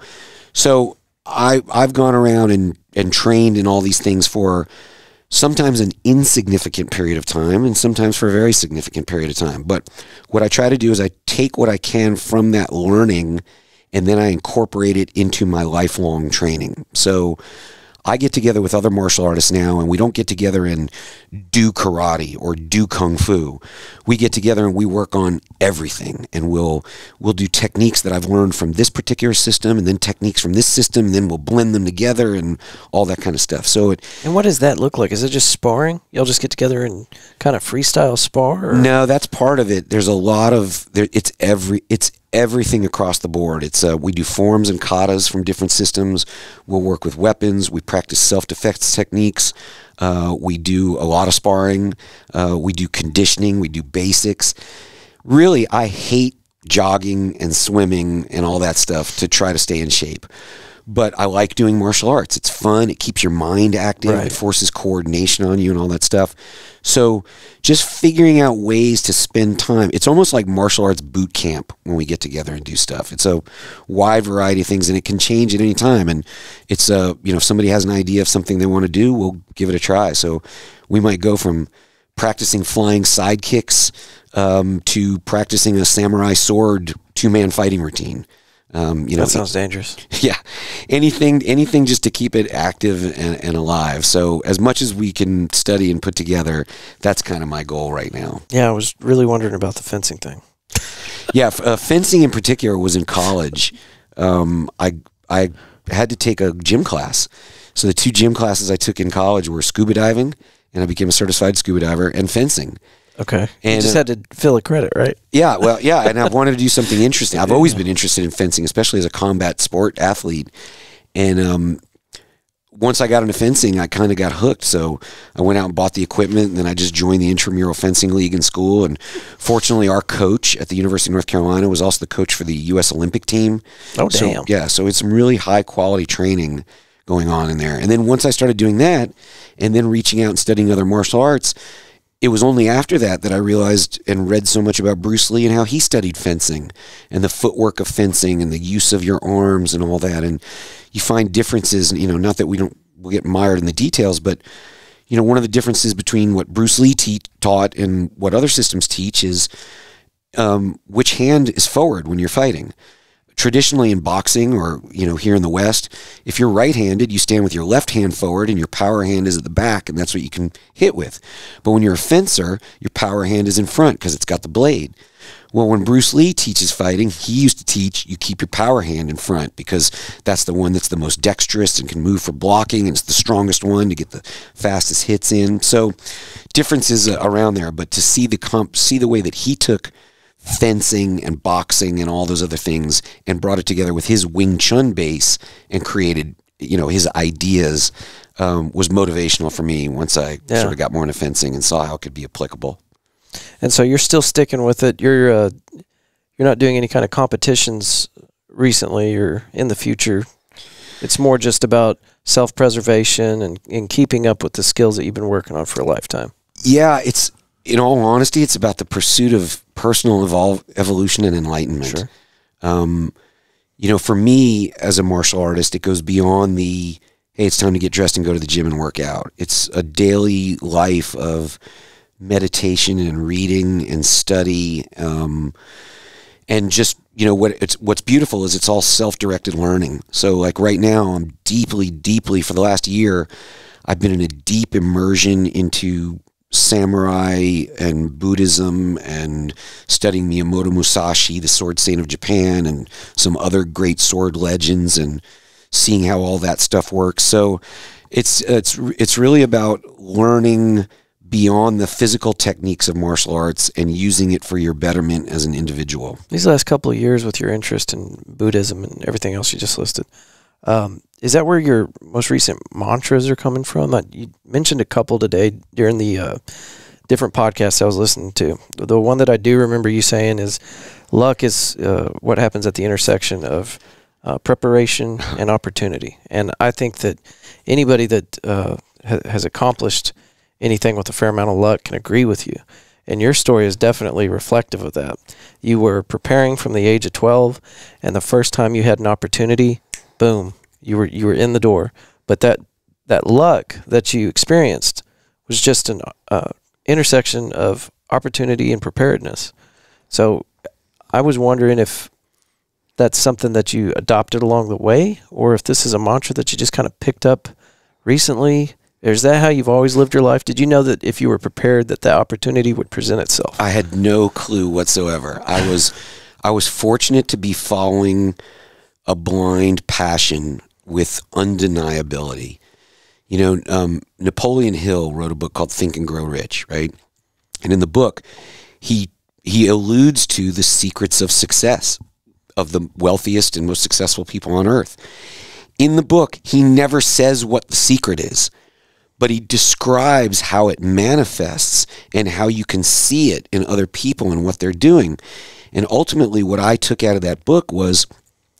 So I I've gone around and and trained in all these things for sometimes an insignificant period of time and sometimes for a very significant period of time. But what I try to do is I take what I can from that learning and then I incorporate it into my lifelong training. So I get together with other martial artists now and we don't get together and do karate or do kung fu. We get together and we work on everything and we'll we'll do techniques that I've learned from this particular system and then techniques from this system and then we'll blend them together and all that kind of stuff. So it And what does that look like? Is it just sparring? Y'all just get together and kind of freestyle spar? Or? No, that's part of it. There's a lot of there. It's every. It's everything across the board. It's uh, we do forms and katas from different systems. We'll work with weapons. We practice self defense techniques. Uh, we do a lot of sparring. Uh, we do conditioning. We do basics. Really, I hate jogging and swimming and all that stuff to try to stay in shape. But I like doing martial arts. It's fun. It keeps your mind active. Right. It forces coordination on you and all that stuff. So just figuring out ways to spend time. It's almost like martial arts boot camp when we get together and do stuff. It's a wide variety of things and it can change at any time. And it's uh, you know, if somebody has an idea of something they want to do, we'll give it a try. So we might go from practicing flying side kicks um, to practicing a samurai sword two man fighting routine. Um, you know, That sounds dangerous. (laughs) yeah, anything, anything just to keep it active and, and alive. So as much as we can study and put together, that's kind of my goal right now. Yeah, I was really wondering about the fencing thing. Yeah, f- uh, fencing in particular was in college. Um, I I had to take a gym class. So the two gym classes I took in college were scuba diving, and I became a certified scuba diver, and fencing. Okay. you And, just uh, had to fill a credit, right? Yeah, well, yeah, and I've wanted to do something interesting. I've always been interested in fencing, especially as a combat sport athlete. And um, once I got into fencing, I kind of got hooked. So I went out and bought the equipment, and then I just joined the intramural fencing league in school. And fortunately, our coach at the University of North Carolina was also the coach for the U.S. Olympic team. Oh, So, damn. yeah, so it's some really high quality training going on in there. And then once I started doing that, and then reaching out and studying other martial arts, it was only after that that I realized and read so much about Bruce Lee and how he studied fencing and the footwork of fencing and the use of your arms and all that. And you find differences, you know, not that we don't we'll get mired in the details, but you know, one of the differences between what Bruce Lee taught and what other systems teach is um, which hand is forward when you're fighting. Traditionally in boxing or you know here in the West, if you're right-handed, you stand with your left hand forward and your power hand is at the back, and that's what you can hit with. But when you're a fencer, your power hand is in front because it's got the blade. Well, when Bruce Lee teaches fighting, he used to teach you keep your power hand in front because that's the one that's the most dexterous and can move for blocking, and it's the strongest one to get the fastest hits in. So, differences around there, but to see the comp, see the way that he took fencing and boxing and all those other things and brought it together with his Wing Chun base and created, you know, his ideas um, was motivational for me once I Yeah. sort of got more into fencing and saw how it could be applicable. And so you're still sticking with it. You're uh, you're not doing any kind of competitions recently or in the future. It's more just about self preservation and, and keeping up with the skills that you've been working on for a lifetime. Yeah, it's in all honesty, it's about the pursuit of personal evol- evolution and enlightenment. Sure. Um, you know, for me as a martial artist, it goes beyond the hey, it's time to get dressed and go to the gym and work out. It's a daily life of meditation and reading and study, um, and just you know what it's what's beautiful is it's all self-directed learning. So like right now, I'm deeply, deeply for the last year, I've been in a deep immersion into samurai and Buddhism and studying Miyamoto Musashi, the sword saint of Japan, and some other great sword legends, and seeing how all that stuff works. So it's it's it's really about learning beyond the physical techniques of martial arts and using it for your betterment as an individual. These last couple of years with your interest in Buddhism and everything else you just listed, um, is that where your most recent mantras are coming from? You mentioned a couple today during the uh, different podcasts I was listening to. The one that I do remember you saying is luck is uh, what happens at the intersection of uh, preparation (laughs) and opportunity. And I think that anybody that uh, ha- has accomplished anything with a fair amount of luck can agree with you. And your story is definitely reflective of that. You were preparing from the age of 12, and the first time you had an opportunity, boom, you were you were in the door. But that that luck that you experienced was just an uh, intersection of opportunity and preparedness. So I was wondering if that's something that you adopted along the way, or if this is a mantra that you just kind of picked up recently. Is that how you've always lived your life? Did you know that if you were prepared, that that opportunity would present itself? I had no clue whatsoever. I was I was fortunate to be following a blind passion with undeniability. You know, um, Napoleon Hill wrote a book called Think and Grow Rich, right? And in the book, he he alludes to the secrets of success of the wealthiest and most successful people on earth. In the book, he never says what the secret is but he describes how it manifests and how you can see it in other people and what they're doing. And ultimately, what I took out of that book was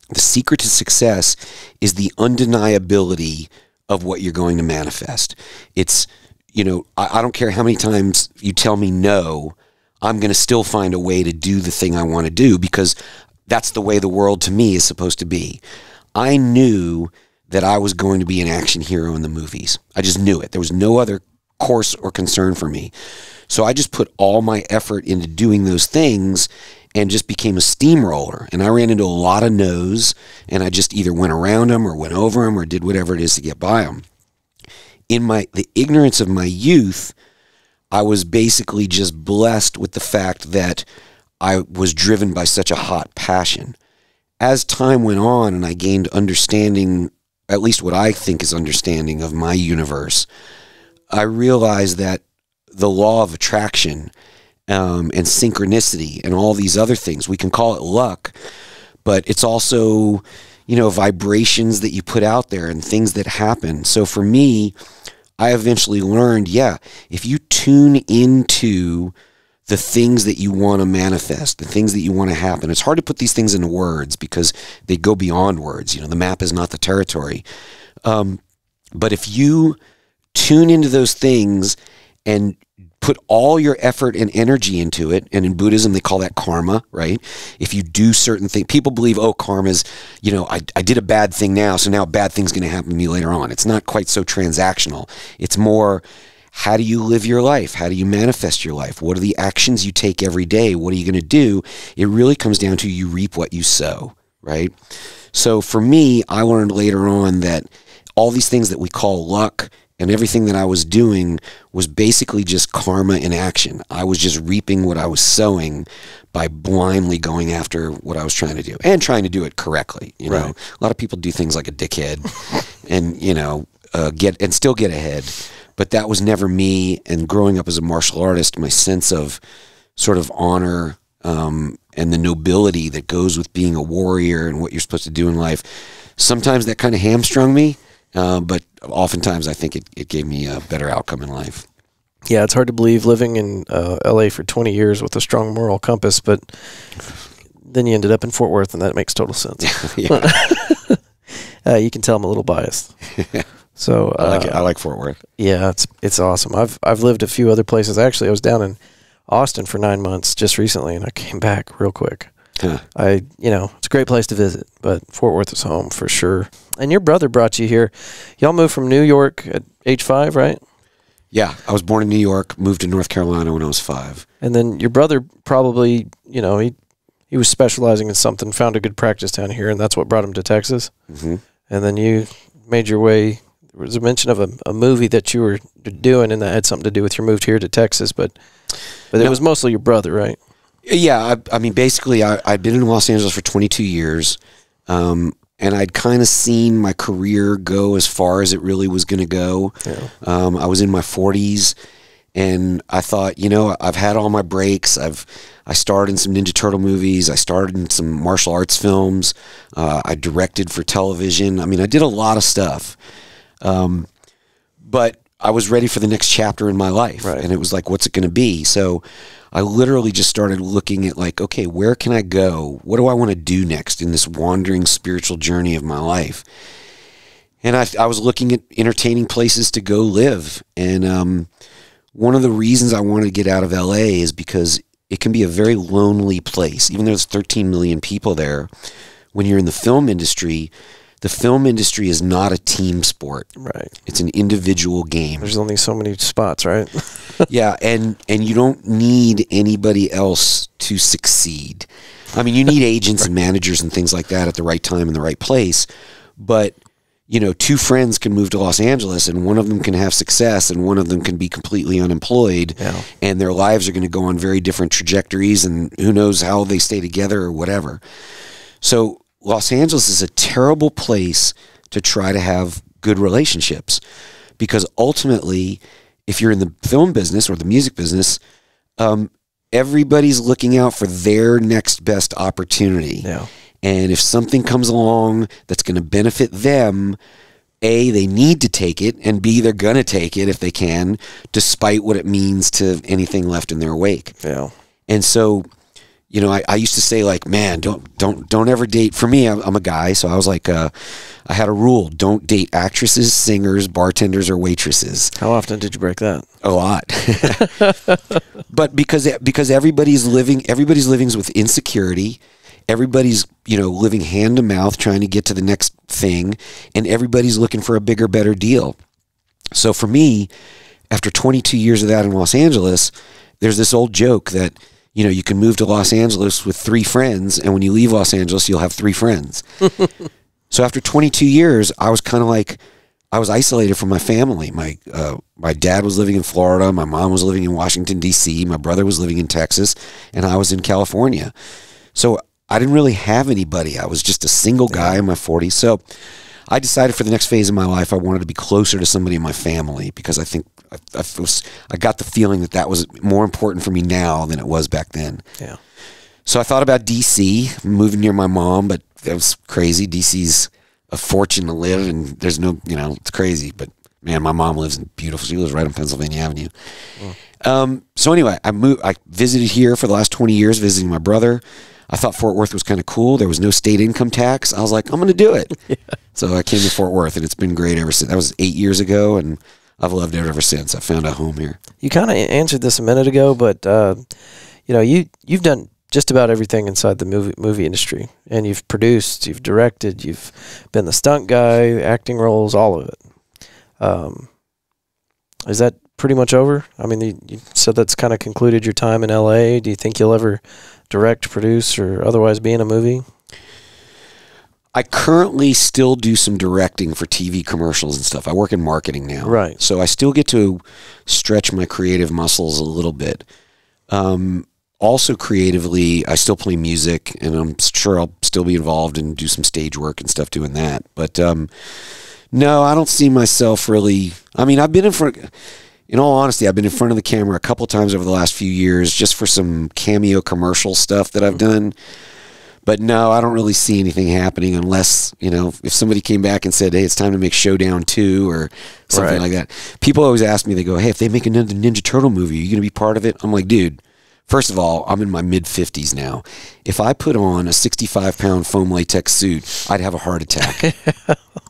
the secret to success is the undeniability of what you're going to manifest. It's, you know, I, I don't care how many times you tell me no, I'm going to still find a way to do the thing I want to do because that's the way the world to me is supposed to be. I knew that I was going to be an action hero in the movies. I just knew it. There was no other course or concern for me. So I just put all my effort into doing those things and just became a steamroller. And I ran into a lot of no's, and I just either went around them or went over them or did whatever it is to get by them. In my the ignorance of my youth, I was basically just blessed with the fact that I was driven by such a hot passion. As time went on and I gained understanding, at least what I think is understanding of my universe, I realized that the law of attraction um, and synchronicity and all these other things, we can call it luck, but it's also, you know, vibrations that you put out there and things that happen. So for me, I eventually learned, yeah, if you tune into the things that you want to manifest, the things that you want to happen. It's hard to put these things into words because they go beyond words. You know, the map is not the territory. Um, but if you tune into those things and put all your effort and energy into it, and in Buddhism they call that karma, right? If you do certain things, people believe, oh, karma is you know, I, I did a bad thing now, so now a bad thing's going to happen to me later on. It's not quite so transactional. It's more how do you live your life? How do you manifest your life? What are the actions you take every day? What are you going to do? It really comes down to you reap what you sow, right? So for me, I learned later on that all these things that we call luck and everything that I was doing was basically just karma in action. I was just reaping what I was sowing by blindly going after what I was trying to do and trying to do it correctly. You know, Right. a lot of people do things like a dickhead, (laughs) and you know, uh, get and still get ahead. But that was never me. And growing up as a martial artist, my sense of sort of honor um, and the nobility that goes with being a warrior and what you're supposed to do in life. Sometimes that kind of hamstrung me, uh, but oftentimes I think it, it gave me a better outcome in life. Yeah, it's hard to believe living in uh, LA for 20 years with a strong moral compass, but then you ended up in Fort Worth, and that makes total sense. (laughs) (laughs) Uh, you can tell I'm a little biased. (laughs) So I like uh, I like Fort Worth. Yeah, it's it's awesome. I've I've lived a few other places. Actually, I was down in Austin for nine months just recently, and I came back real quick. Huh. I you know it's a great place to visit, but Fort Worth is home for sure. And your brother brought you here. Y'all moved from New York at age five, right? Yeah, I was born in New York, moved to North Carolina when I was five. And then your brother probably you know he he was specializing in something, found a good practice down here, and that's what brought him to Texas. hmm And then you made your way. There was a mention of a, a movie that you were doing, and that had something to do with your move here to Texas. But but it was mostly your brother, right? Yeah, I, I mean, basically, I, I'd been in Los Angeles for 22 years, um, and I'd kind of seen my career go as far as it really was going to go. Yeah. Um, I was in my 40s, and I thought, you know, I've had all my breaks. I've I starred in some Ninja Turtle movies. I starred in some martial arts films. Uh, I directed for television. I mean, I did a lot of stuff. Um, but I was ready for the next chapter in my life. Right. And it was like, what's it going to be? So I literally just started looking at, like, okay, where can I go? What do I want to do next in this wandering spiritual journey of my life? And I, I was looking at entertaining places to go live. And um, one of the reasons I wanted to get out of LA is because it can be a very lonely place. Even though there's 13 million people there, when you're in the film industry, the film industry is not a team sport. Right. It's an individual game. There's only so many spots, right? (laughs) yeah, and and you don't need anybody else to succeed. I mean, you need (laughs) agents and managers and things like that at the right time in the right place, but you know, two friends can move to Los Angeles and one of them can have success and one of them can be completely unemployed Yeah. and their lives are going to go on very different trajectories and who knows how they stay together or whatever. So, Los Angeles is a terrible place to try to have good relationships because ultimately, if you're in the film business or the music business, um, everybody's looking out for their next best opportunity. Yeah. And if something comes along that's going to benefit them, A, they need to take it, and B, they're going to take it if they can, despite what it means to anything left in their wake. Yeah. And so, you know, I, I used to say like, man, don't don't don't ever date. For me, I'm, I'm a guy, so I was like, uh, I had a rule: don't date actresses, singers, bartenders, or waitresses. How often did you break that? A lot, (laughs) but because because everybody's living everybody's living with insecurity. Everybody's you know living hand to mouth, trying to get to the next thing, and everybody's looking for a bigger, better deal. So for me, after 22 years of that in Los Angeles, there's this old joke that you know, you can move to Los Angeles with three friends, and when you leave Los Angeles, you'll have three friends. (laughs) so after 22 years, I was kind of like, I was isolated from my family. My uh, my dad was living in Florida, my mom was living in Washington D.C., my brother was living in Texas, and I was in California. So I didn't really have anybody. I was just a single guy in my 40s. So I decided for the next phase of my life, I wanted to be closer to somebody in my family because I think I, I, was, I got the feeling that that was more important for me now than it was back then. Yeah. So I thought about DC, moving near my mom, but that was crazy. DC's a fortune to live, and there's no, you know, it's crazy. But man, my mom lives in beautiful. She lives right on Pennsylvania Avenue. Mm. Um, so anyway, I moved. I visited here for the last 20 years, visiting my brother. I thought Fort Worth was kind of cool. There was no state income tax. I was like, I'm going to do it. (laughs) yeah. So I came to Fort Worth, and it's been great ever since. That was eight years ago, and I've loved it ever since. I found a home here. You kind of answered this a minute ago, but uh, you know, you you've done just about everything inside the movie movie industry, and you've produced, you've directed, you've been the stunt guy, acting roles, all of it. Um, is that pretty much over? I mean, you, you said that's kind of concluded your time in L.A. Do you think you'll ever direct, produce, or otherwise be in a movie? I currently still do some directing for TV commercials and stuff. I work in marketing now. Right. So I still get to stretch my creative muscles a little bit. Um, also, creatively, I still play music, and I'm sure I'll still be involved and do some stage work and stuff doing that. But um, no, I don't see myself really. I mean, I've been in front in all honesty, I've been in front of the camera a couple times over the last few years just for some cameo commercial stuff that I've mm-hmm. done. But no, I don't really see anything happening unless, you know, if somebody came back and said, hey, it's time to make Showdown 2 or something right. like that. People always ask me, they go, hey, if they make another Ninja Turtle movie, are you going to be part of it? I'm like, dude, first of all, I'm in my mid 50s now. If I put on a 65 pound foam latex suit, I'd have a heart attack. (laughs)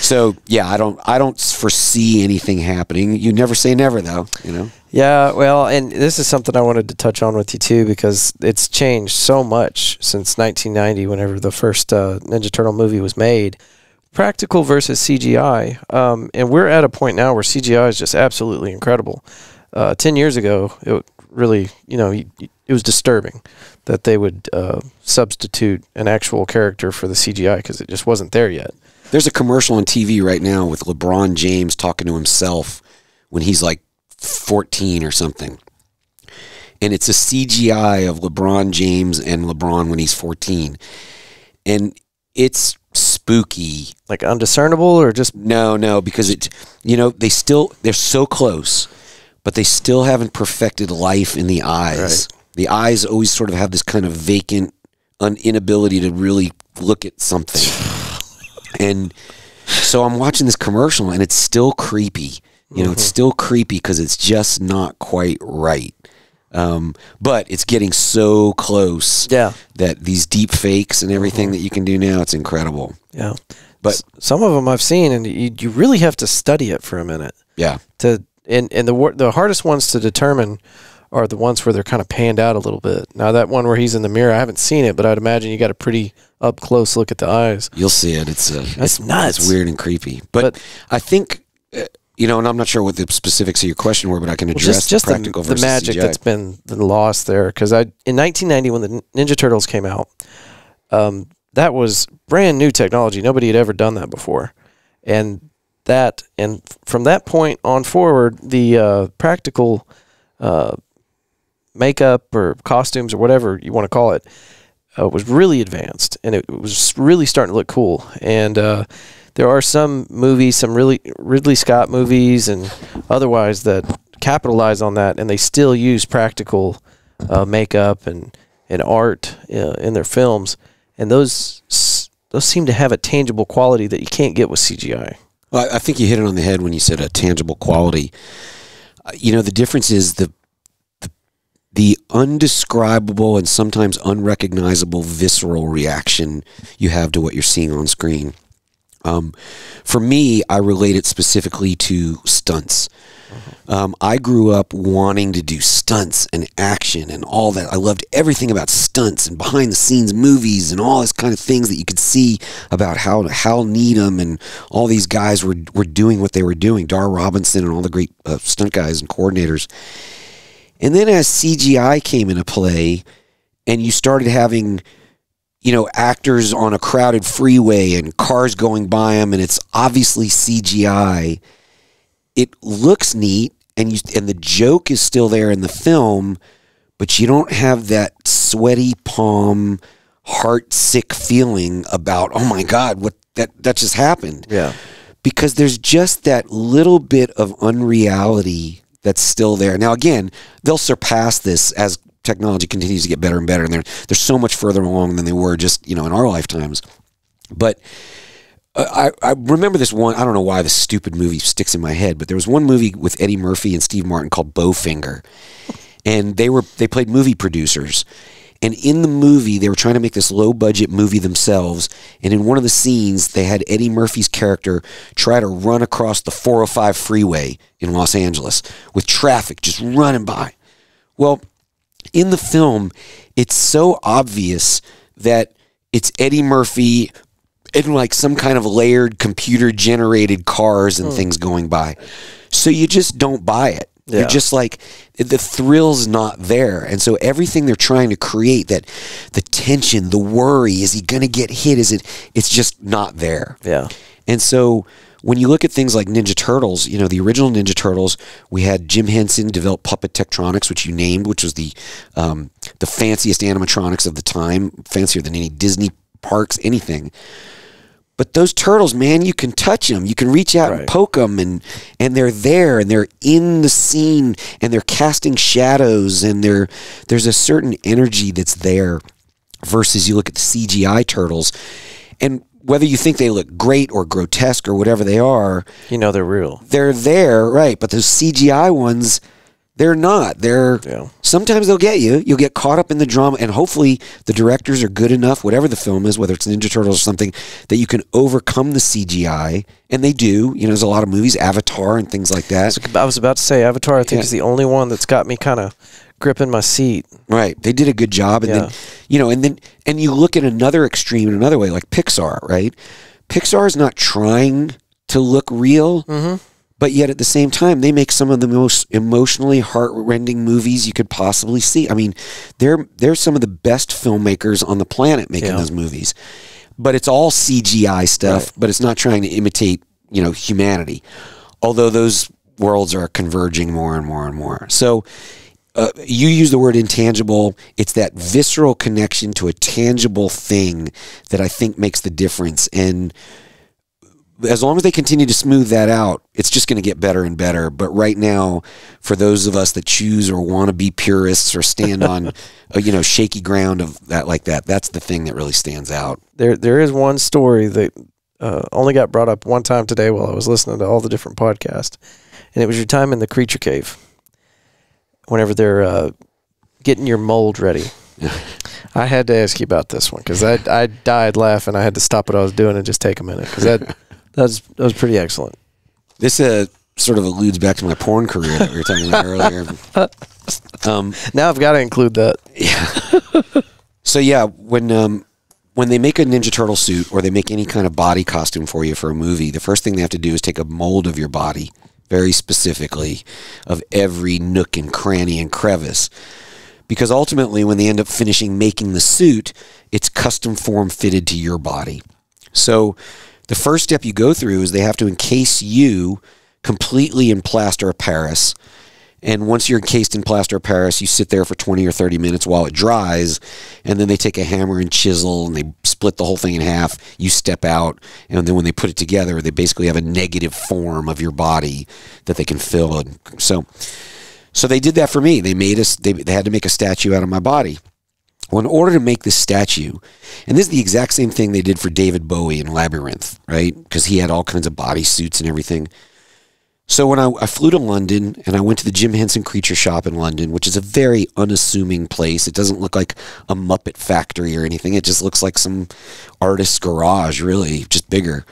So yeah, I don't I don't foresee anything happening. You never say never though, you know. Yeah, well, and this is something I wanted to touch on with you too because it's changed so much since 1990 whenever the first uh, Ninja Turtle movie was made. Practical versus CGI. Um, and we're at a point now where CGI is just absolutely incredible. Uh, 10 years ago, it really, you know, it was disturbing that they would uh, substitute an actual character for the CGI because it just wasn't there yet. There's a commercial on TV right now with LeBron James talking to himself when he's like 14 or something. And it's a CGI of LeBron James and LeBron when he's 14. And it's spooky. Like undiscernible or just No, no, because it you know, they still they're so close, but they still haven't perfected life in the eyes. Right. The eyes always sort of have this kind of vacant un- inability to really look at something. (sighs) (laughs) And so I'm watching this commercial and it's still creepy. You know, mm-hmm. it's still creepy because it's just not quite right. Um, but it's getting so close yeah. that these deep fakes and everything mm-hmm. that you can do now, it's incredible. Yeah. But S- some of them I've seen, and you, you really have to study it for a minute. Yeah. To and and the the hardest ones to determine are the ones where they're kind of panned out a little bit. Now that one where he's in the mirror, I haven't seen it, but I'd imagine you got a pretty up close look at the eyes. You'll see it. It's uh, that's it's, nuts. It's weird and creepy. But, but I think. Uh, you know, and I'm not sure what the specifics of your question were, but I can address well, just, just the practical the, the magic CGI. that's been, lost there. Because I, in 1990, when the Ninja Turtles came out, um, that was brand new technology. Nobody had ever done that before, and that, and from that point on forward, the uh, practical uh, makeup or costumes or whatever you want to call it uh, was really advanced and it was really starting to look cool. And uh, there are some movies, some really Ridley Scott movies and otherwise that capitalize on that, and they still use practical uh, makeup and and art uh, in their films, and those those seem to have a tangible quality that you can't get with CGI. Well, I think you hit it on the head when you said a tangible quality. Uh, you know, the difference is the the undescribable and sometimes unrecognizable visceral reaction you have to what you're seeing on screen. Um, for me, I relate it specifically to stunts. Um, I grew up wanting to do stunts and action and all that. I loved everything about stunts and behind the scenes movies and all this kind of things that you could see about how Hal Needham and all these guys were were doing what they were doing. Dar Robinson and all the great uh, stunt guys and coordinators And then as CGI came into play and you started having you know actors on a crowded freeway and cars going by them and it's obviously CGI it looks neat and you and the joke is still there in the film but you don't have that sweaty palm heart sick feeling about oh my god what that that just happened Yeah. because there's just that little bit of unreality that's still there. Now, again, they'll surpass this as technology continues to get better and better, and they're they're so much further along than they were just you know in our lifetimes. But uh, I, I remember this one. I don't know why this stupid movie sticks in my head, but there was one movie with Eddie Murphy and Steve Martin called Bowfinger, and they were they played movie producers. And in the movie, they were trying to make this low budget movie themselves. And in one of the scenes, they had Eddie Murphy's character try to run across the 405 freeway in Los Angeles with traffic just running by. Well, in the film, it's so obvious that it's Eddie Murphy in like some kind of layered computer generated cars and hmm. things going by. So you just don't buy it. Yeah. You're just like the thrill's not there. And so everything they're trying to create that the tension, the worry, is he going to get hit? Is it it's just not there. Yeah. And so when you look at things like Ninja Turtles, you know, the original Ninja Turtles, we had Jim Henson develop Puppet Tektronix, which you named, which was the um, the fanciest animatronics of the time, fancier than any Disney parks, anything. But those turtles, man, you can touch them. You can reach out and poke them, and and they're there, and they're in the scene, and they're casting shadows, and they're there's a certain energy that's there. Versus you look at the CGI turtles, and whether you think they look great or grotesque or whatever they are, You know they're real. they're there, right? But those CGI ones, they're not. They're Yeah. sometimes they'll get you. You'll get caught up in the drama, and hopefully the directors are good enough, whatever the film is, whether it's Ninja Turtles or something, that you can overcome the CGI, and they do. You know, there's a lot of movies, Avatar and things like that. I was about to say Avatar. I think Yeah. is the only one that's got me kind of gripping my seat. Right. They did a good job. And Yeah. then, you know, and then, and you look at another extreme in another way, like Pixar, right? Pixar is not trying to look real, Mm-hmm. But yet at the same time, they make some of the most emotionally heartrending movies you could possibly see. I mean, they're, they're some of the best filmmakers on the planet making Yeah. those movies. But it's all CGI stuff, but it's not trying to imitate, you know, humanity. Although those worlds are converging more and more and more. So, uh, you use the word intangible. It's that visceral connection to a tangible thing that I think makes the difference. And as long as they continue to smooth that out, it's just going to get better and better. But right now, for those of us that choose or want to be purists or stand on, a, (laughs) you know, shaky ground of that like that, that's the thing that really stands out. There, there is one story that uh, only got brought up one time today while I was listening to all the different podcasts, and it was your time in the creature cave. Whenever they're uh, getting your mold ready, (laughs) I had to ask you about this one because I I died laughing. I had to stop what I was doing and just take a minute because that that was that was pretty excellent. This uh, sort of alludes back to my porn career that we were talking about (laughs) earlier. Um, Now I've got to include that. Yeah. so yeah, when um, when they make a Ninja Turtle suit or they make any kind of body costume for you for a movie, the first thing they have to do is take a mold of your body, very specifically, of every nook and cranny and crevice. Because ultimately, when they end up finishing making the suit, it's custom form fitted to your body. So the first step you go through is they have to encase you completely in plaster of Paris. And once you're encased in plaster of Paris, you sit there for 20 or 30 minutes while it dries. And then they take a hammer and chisel and they split the whole thing in half. You step out. And then when they put it together, they basically have a negative form of your body that they can fill. And so, so they did that for me. They made us, they, they had to make a statue out of my body. Well, in order to make this statue, and this is the exact same thing they did for David Bowie in Labyrinth, right? Because he had all kinds of body suits and everything. So when I, I flew to London and I went to the Jim Henson Creature Shop in London, which is a very unassuming place. It doesn't look like a Muppet factory or anything. It just looks like some artist's garage, really, just bigger.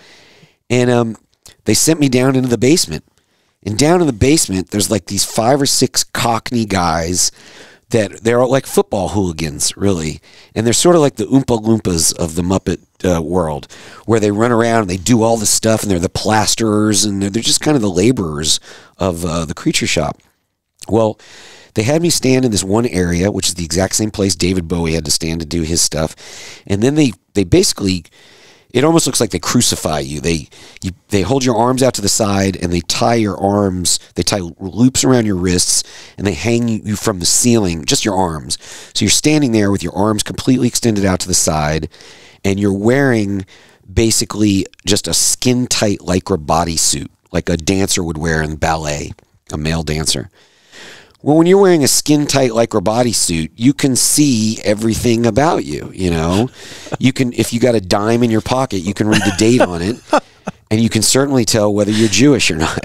And um, they sent me down into the basement. And down in the basement, there's like these five or six Cockney guys that they're like football hooligans, really. And they're sort of like the Oompa Loompas of the Muppet uh, world, where they run around and they do all this stuff, and they're the plasterers, and they're, they're just kind of the laborers of uh, the creature shop. Well, they had me stand in this one area, which is the exact same place David Bowie had to stand to do his stuff, and then they they basically. It almost looks like they crucify you. They you, they hold your arms out to the side and they tie your arms. They tie loops around your wrists and they hang you from the ceiling, just your arms. So you're standing there with your arms completely extended out to the side, and you're wearing basically just a skin tight lycra bodysuit, like a dancer would wear in ballet, a male dancer. Well, when you're wearing a skin tight lycra bodysuit, you can see everything about you. You know, you can if you got a dime in your pocket, you can read the date on it, and you can certainly tell whether you're Jewish or not.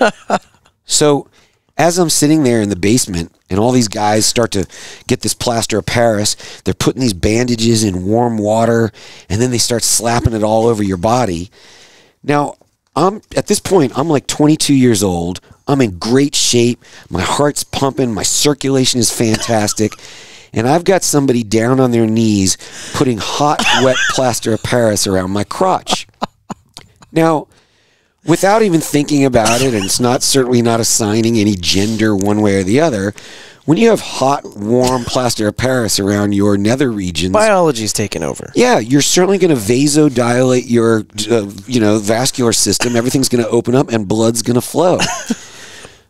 (laughs) so, as I'm sitting there in the basement, and all these guys start to get this plaster of Paris, they're putting these bandages in warm water, and then they start slapping it all over your body. Now, I'm at this point, I'm like 22 years old. I'm in great shape. My heart's pumping. My circulation is fantastic. (laughs) And I've got somebody down on their knees putting hot, wet (laughs) plaster of Paris around my crotch. Now, without even thinking about it, and it's not certainly not assigning any gender one way or the other, when you have hot, warm plaster of Paris around your nether regions, Biology's taken over. yeah, you're certainly going to vasodilate your, uh, you know, vascular system. Everything's going to open up, and blood's going to flow. (laughs)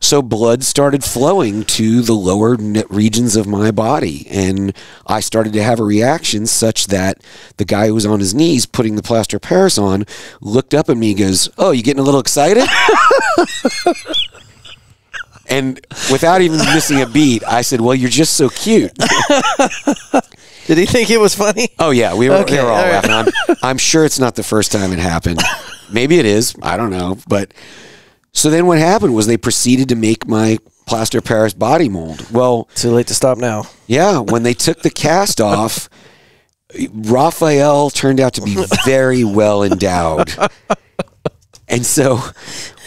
so blood started flowing to the lower regions of my body, and I started to have a reaction such that the guy who was on his knees putting the plaster Paris on looked up at me and goes, "Oh, you getting a little excited?" (laughs) And without even missing a beat, I said, "Well, you're just so cute." (laughs) Did he think it was funny? Oh yeah, we were, Okay, we were all all right. laughing. I'm, I'm sure it's not the first time it happened. Maybe it is. I don't know. But so then what happened was they proceeded to make my plaster Paris body mold. Well, Too late to stop now. yeah, when they took the cast (laughs) off, Raphael turned out to be (laughs) very well endowed. And so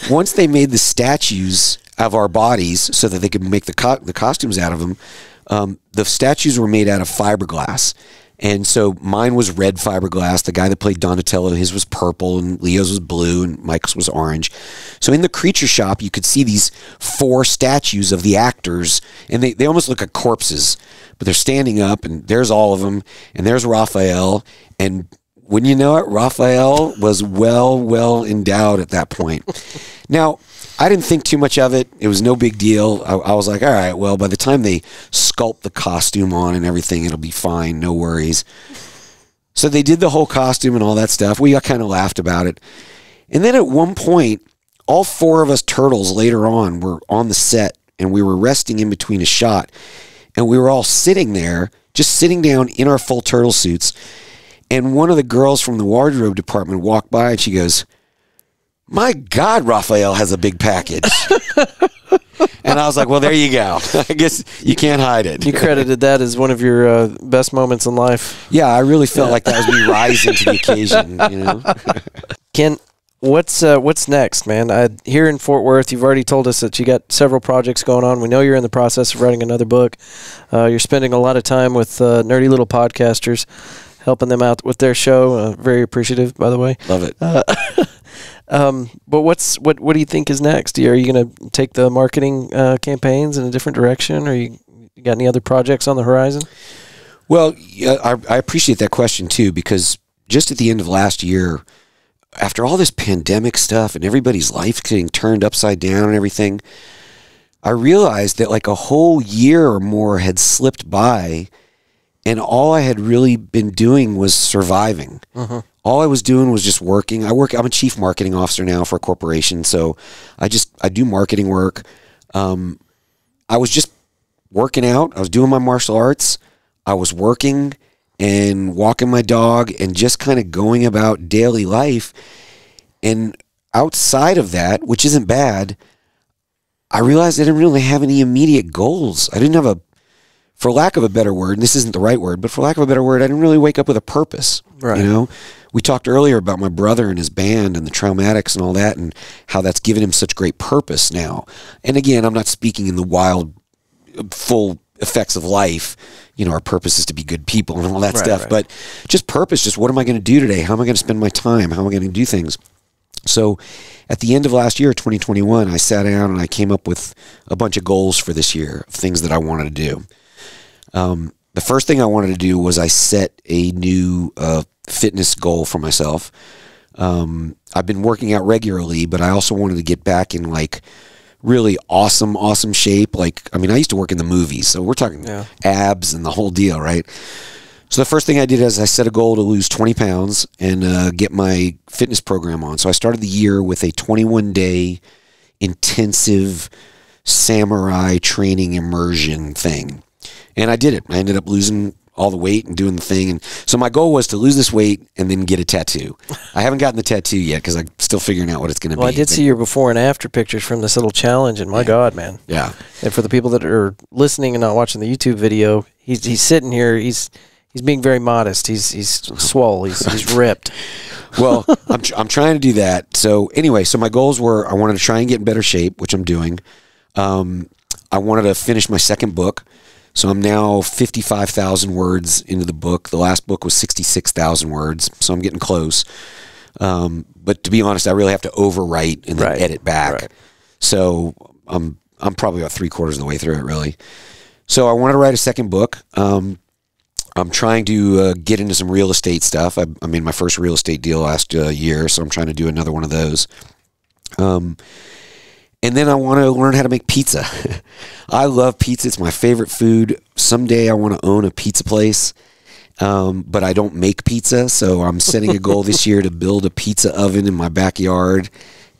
once they made the statues of our bodies so that they could make the co- the costumes out of them, um, the statues were made out of fiberglass. And so mine was red fiberglass. The guy that played Donatello, his was purple, and Leo's was blue, and Mike's was orange. So in the creature shop, you could see these four statues of the actors, and they, they almost look like corpses, but they're standing up, and there's all of them, and there's Raphael, and when you know it, Raphael was well, well endowed at that point. Now, I didn't think too much of it. It was no big deal. I, I was like, all right, well, by the time they sculpt the costume on and everything, it'll be fine. No worries. So they did the whole costume and all that stuff. We kind of laughed about it. And then at one point, all four of us turtles later on were on the set and we were resting in between a shot. And we were all sitting there, just sitting down in our full turtle suits. And one of the girls from the wardrobe department walked by and she goes, My God, Raphael has a big package. (laughs) and I was like, Well, there you go. (laughs) I guess you can't hide it. You credited that as one of your uh, best moments in life. yeah, I really felt like that was me rising to the occasion, you (laughs) know? Kenn, what's uh, what's next, man? I, here in Fort Worth, you've already told us that you got several projects going on. We know you're in the process of writing another book. Uh, you're spending a lot of time with uh, nerdy little podcasters, helping them out with their show. Uh, very appreciative, by the way. Love it. Um, but what's what what do you think is next? Are you going to take the marketing uh, campaigns in a different direction, or you, you got any other projects on the horizon? Well, yeah, I, I appreciate that question too because just at the end of last year, after all this pandemic stuff and everybody's life getting turned upside down and everything, I realized that like a whole year or more had slipped by, and all I had really been doing was surviving. All I was doing was just working. I work. I'm a chief marketing officer now for a corporation, so I just I do marketing work. Um, I was just working out. I was doing my martial arts. I was working and walking my dog and just kind of going about daily life. And outside of that, which isn't bad, I realized I didn't really have any immediate goals. I didn't have a, for lack of a better word, and this isn't the right word, but for lack of a better word, I didn't really wake up with a purpose. Right. You know, we talked earlier about my brother and his band and the Traumatics and all that, and how that's given him such great purpose now. And again, I'm not speaking in the wild, full effects of life. You know, our purpose is to be good people and all that Right, stuff. right. But just purpose, just what am I going to do today? How am I going to spend my time? How am I going to do things? So at the end of last year, 2021, I sat down and I came up with a bunch of goals for this year of things that I wanted to do. Um, the first thing I wanted to do was I set a new uh, fitness goal for myself. Um, I've been working out regularly, but I also wanted to get back in like really awesome, awesome shape. Like, I mean, I used to work in the movies, so we're talking Yeah. abs and the whole deal, right? So the first thing I did is I set a goal to lose 20 pounds and uh, get my fitness program on. So I started the year with a 21 day intensive samurai training immersion thing. And I did it. I ended up losing all the weight and doing the thing. And so my goal was to lose this weight and then get a tattoo. (laughs) I haven't gotten the tattoo yet because I'm still figuring out what it's going to be. Well, I did But- see your before and after pictures from this little challenge, and my God, man! Yeah. And for the people that are listening and not watching the YouTube video, he's he's sitting here. He's he's being very modest. He's he's swole. He's he's (laughs) ripped. well, (laughs) I'm, tr- I'm trying to do that. So anyway, so my goals were I wanted to try and get in better shape, which I'm doing. Um, I wanted to finish my second book. So I'm now 55,000 words into the book. The last book was 66,000 words. So I'm getting close. Um, but to be honest, I really have to overwrite and then Right. edit back. Right. So I'm I'm probably about three quarters of the way through it, really. So I want to write a second book. Um, I'm trying to uh, get into some real estate stuff. I, I made my first real estate deal last uh, year, so I'm trying to do another one of those. Um, and then I want to learn how to make pizza. (laughs) I love pizza; it's my favorite food. Someday I want to own a pizza place, um, but I don't make pizza, so I'm setting a goal this year to build a pizza oven in my backyard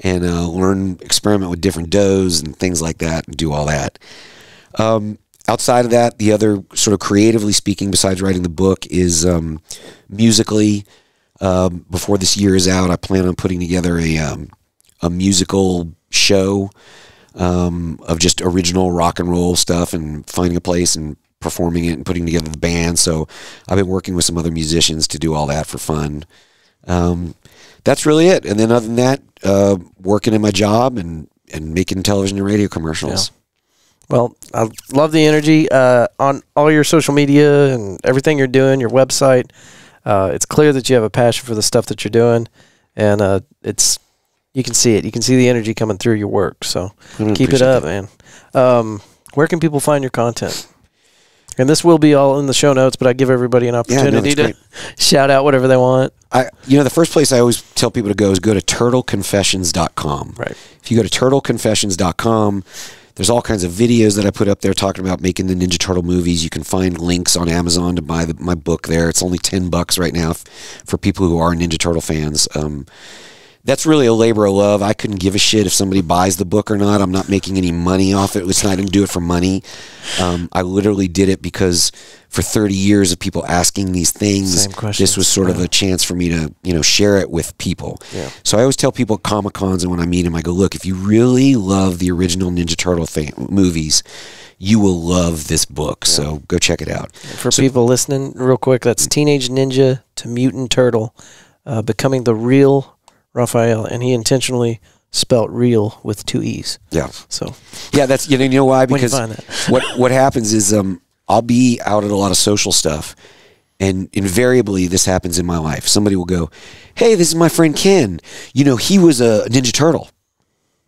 and uh, learn, experiment with different doughs and things like that, and do all that. Um, outside of that, the other sort of creatively speaking, besides writing the book, is um, musically. Um, before this year is out, I plan on putting together a um, a musical show um, of just original rock and roll stuff, and finding a place and performing it and putting together the band. So I've been working with some other musicians to do all that for fun. Um, that's really it. And then other than that, uh, working in my job and and making television and radio commercials. Well, I love the energy uh, on all your social media and everything you're doing, your website. Uh, it's clear that you have a passion for the stuff that you're doing, and uh, it's you can see it. You can see the energy coming through your work. So really keep it up, man. Um, where can people find your content? And this will be all in the show notes, but I give everybody an no, opportunity that's to (laughs) shout out whatever they want. I, you know, the first place I always tell people to go is go to turtleconfessions.com. Right. If you go to turtleconfessions.com, there's all kinds of videos that I put up there talking about making the Ninja Turtle movies. You can find links on Amazon to buy the, my book there. It's only 10 bucks right now f- for people who are Ninja Turtle fans. Um, that's really a labor of love. I couldn't give a shit if somebody buys the book or not. I'm not making any money off it. It's not, I didn't do it for money. Um, I literally did it because for 30 years of people asking these things, this was sort of a chance for me to, you know, share it with people. Yeah. So I always tell people at Comic Cons and when I meet them, I go, look, if you really love the original Ninja Turtle thing, movies, you will love this book. So go check it out. For So- people listening, real quick, that's Teenage Ninja to Mutant Turtle, uh, becoming the real Raphael, and he intentionally spelt real with two e's. Yeah. So Yeah, that's you know, you know why because what what happens is um I'll be out at a lot of social stuff and invariably this happens in my life. Somebody will go, "Hey, this is my friend Kenn. You know, he was a Ninja Turtle."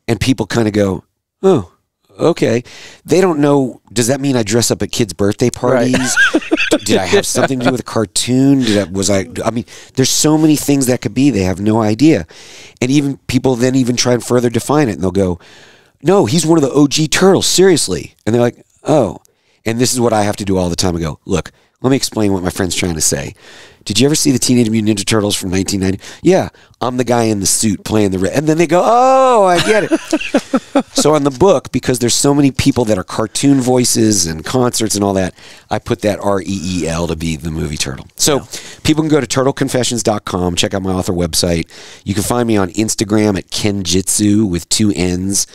And people kind of go, "Oh, okay." They don't know does that mean I dress up at kids' birthday parties? (laughs) Did I have something to do with a cartoon? Did I, was I? I mean, there's so many things that could be. They have no idea, and even people then even try and further define it, and they'll go, "No, he's one of the OG turtles." Seriously, and they're like, "Oh," and this is what I have to do all the time. I go, "Look, let me explain what my friend's trying to say." Did you ever see the Teenage Mutant Ninja Turtles from 1990? Yeah, I'm the guy in the suit playing the red. And then they go, "Oh, I get it." (laughs) so on the book, because there's so many people that are cartoon voices and concerts and all that, I put that R E E L to be the movie turtle. So people can go to turtleconfessions.com, check out my author website. You can find me on Instagram at Kennjitsu with two N's.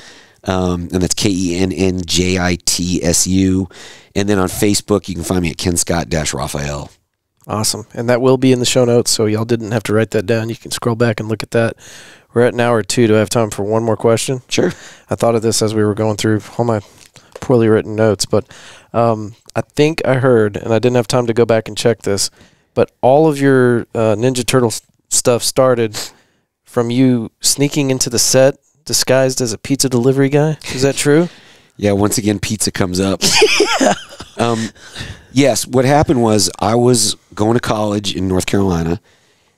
Um, and that's K E N N J I T S U. And then on Facebook, you can find me at Kenn Scott Raphael. Awesome, and that will be in the show notes, so y'all didn't have to write that down. You can scroll back and look at that. We're at an hour two. Do I have time for one more question? Sure. I thought of this as we were going through all my poorly written notes, but um, I think I heard, and I didn't have time to go back and check this, but all of your uh, Ninja Turtle stuff started from you sneaking into the set disguised as a pizza delivery guy. Is that true? Yeah, once again, pizza comes up. (laughs) (laughs) um, yes, what happened was I was going to college in North Carolina,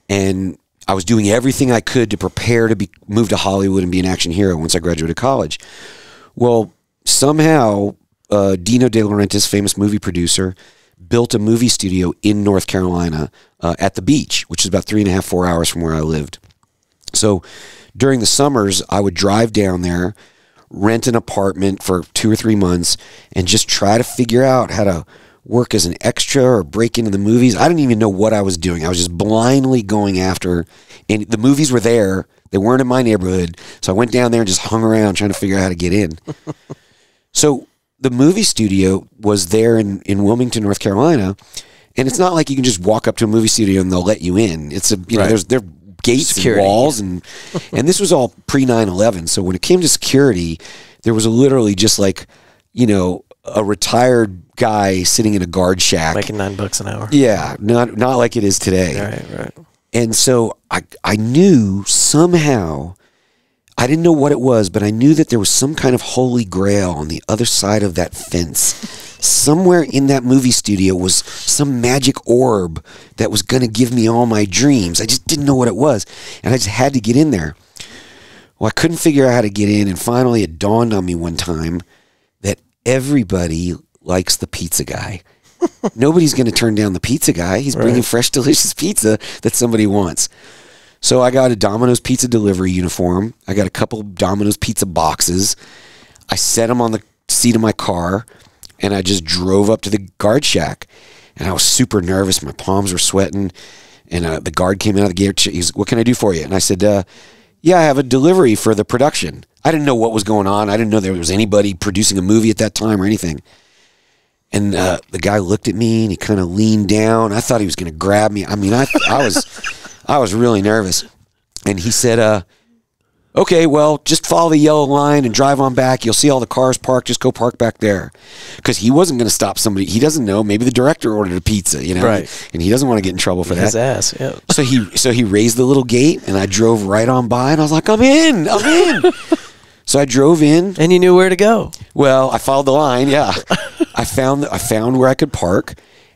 and I was doing everything I could to prepare to be move to Hollywood and be an action hero once I graduated college. Well, somehow uh, Dino De Laurentiis, famous movie producer, built a movie studio in North Carolina uh, at the beach, which is about three and a half, four hours from where I lived. So during the summers, I would drive down there, rent an apartment for two or three months, and just try to figure out how to work as an extra or break into the movies. I didn't even know what I was doing. I was just blindly going after, and the movies were there. They weren't in my neighborhood, so I went down there and just hung around trying to figure out how to get in. (laughs) so the movie studio was there in, in Wilmington, North Carolina, and it's not like you can just walk up to a movie studio and they'll let you in. It's a you know Right. there's there gates Security. and walls and and this was all pre 9/11. So when it came to security, there was literally just like you know a retired guy sitting in a guard shack. Making nine bucks an hour. yeah, not not like it is today. Right, right. And so I I knew somehow I didn't know what it was, but I knew that there was some kind of holy grail on the other side of that fence. Somewhere in that movie studio was some magic orb that was going to give me all my dreams. I just didn't know what it was, and I just had to get in there. Well, I couldn't figure out how to get in, and finally it dawned on me one time that everybody likes the pizza guy. (laughs) Nobody's going to turn down the pizza guy. He's bringing fresh, delicious pizza that somebody wants. So I got a Domino's pizza delivery uniform. I got a couple Domino's pizza boxes. I set them on the seat of my car, and I just drove up to the guard shack. And I was super nervous. My palms were sweating. And uh, the guard came out of the gate. He's, "What can I do for you?" And I said, uh, "Yeah, I have a delivery for the production." I didn't know what was going on. I didn't know there was anybody producing a movie at that time or anything. And uh, the guy looked at me and he kind of leaned down. I thought he was going to grab me. I mean, I, I was, I was really nervous. And he said, uh, "Okay, well, just follow the yellow line and drive on back. You'll see all the cars parked. Just go park back there." Because he wasn't going to stop somebody. He doesn't know. Maybe the director ordered a pizza, you know, Right. And he doesn't want to get in trouble for His that. ass. Yeah. So he, so he raised the little gate, and I drove right on by, and I was like, "I'm in. I'm in." (laughs) so I drove in. And you knew where to go. Well, I followed the line. Yeah, (laughs) I found I found where I could park,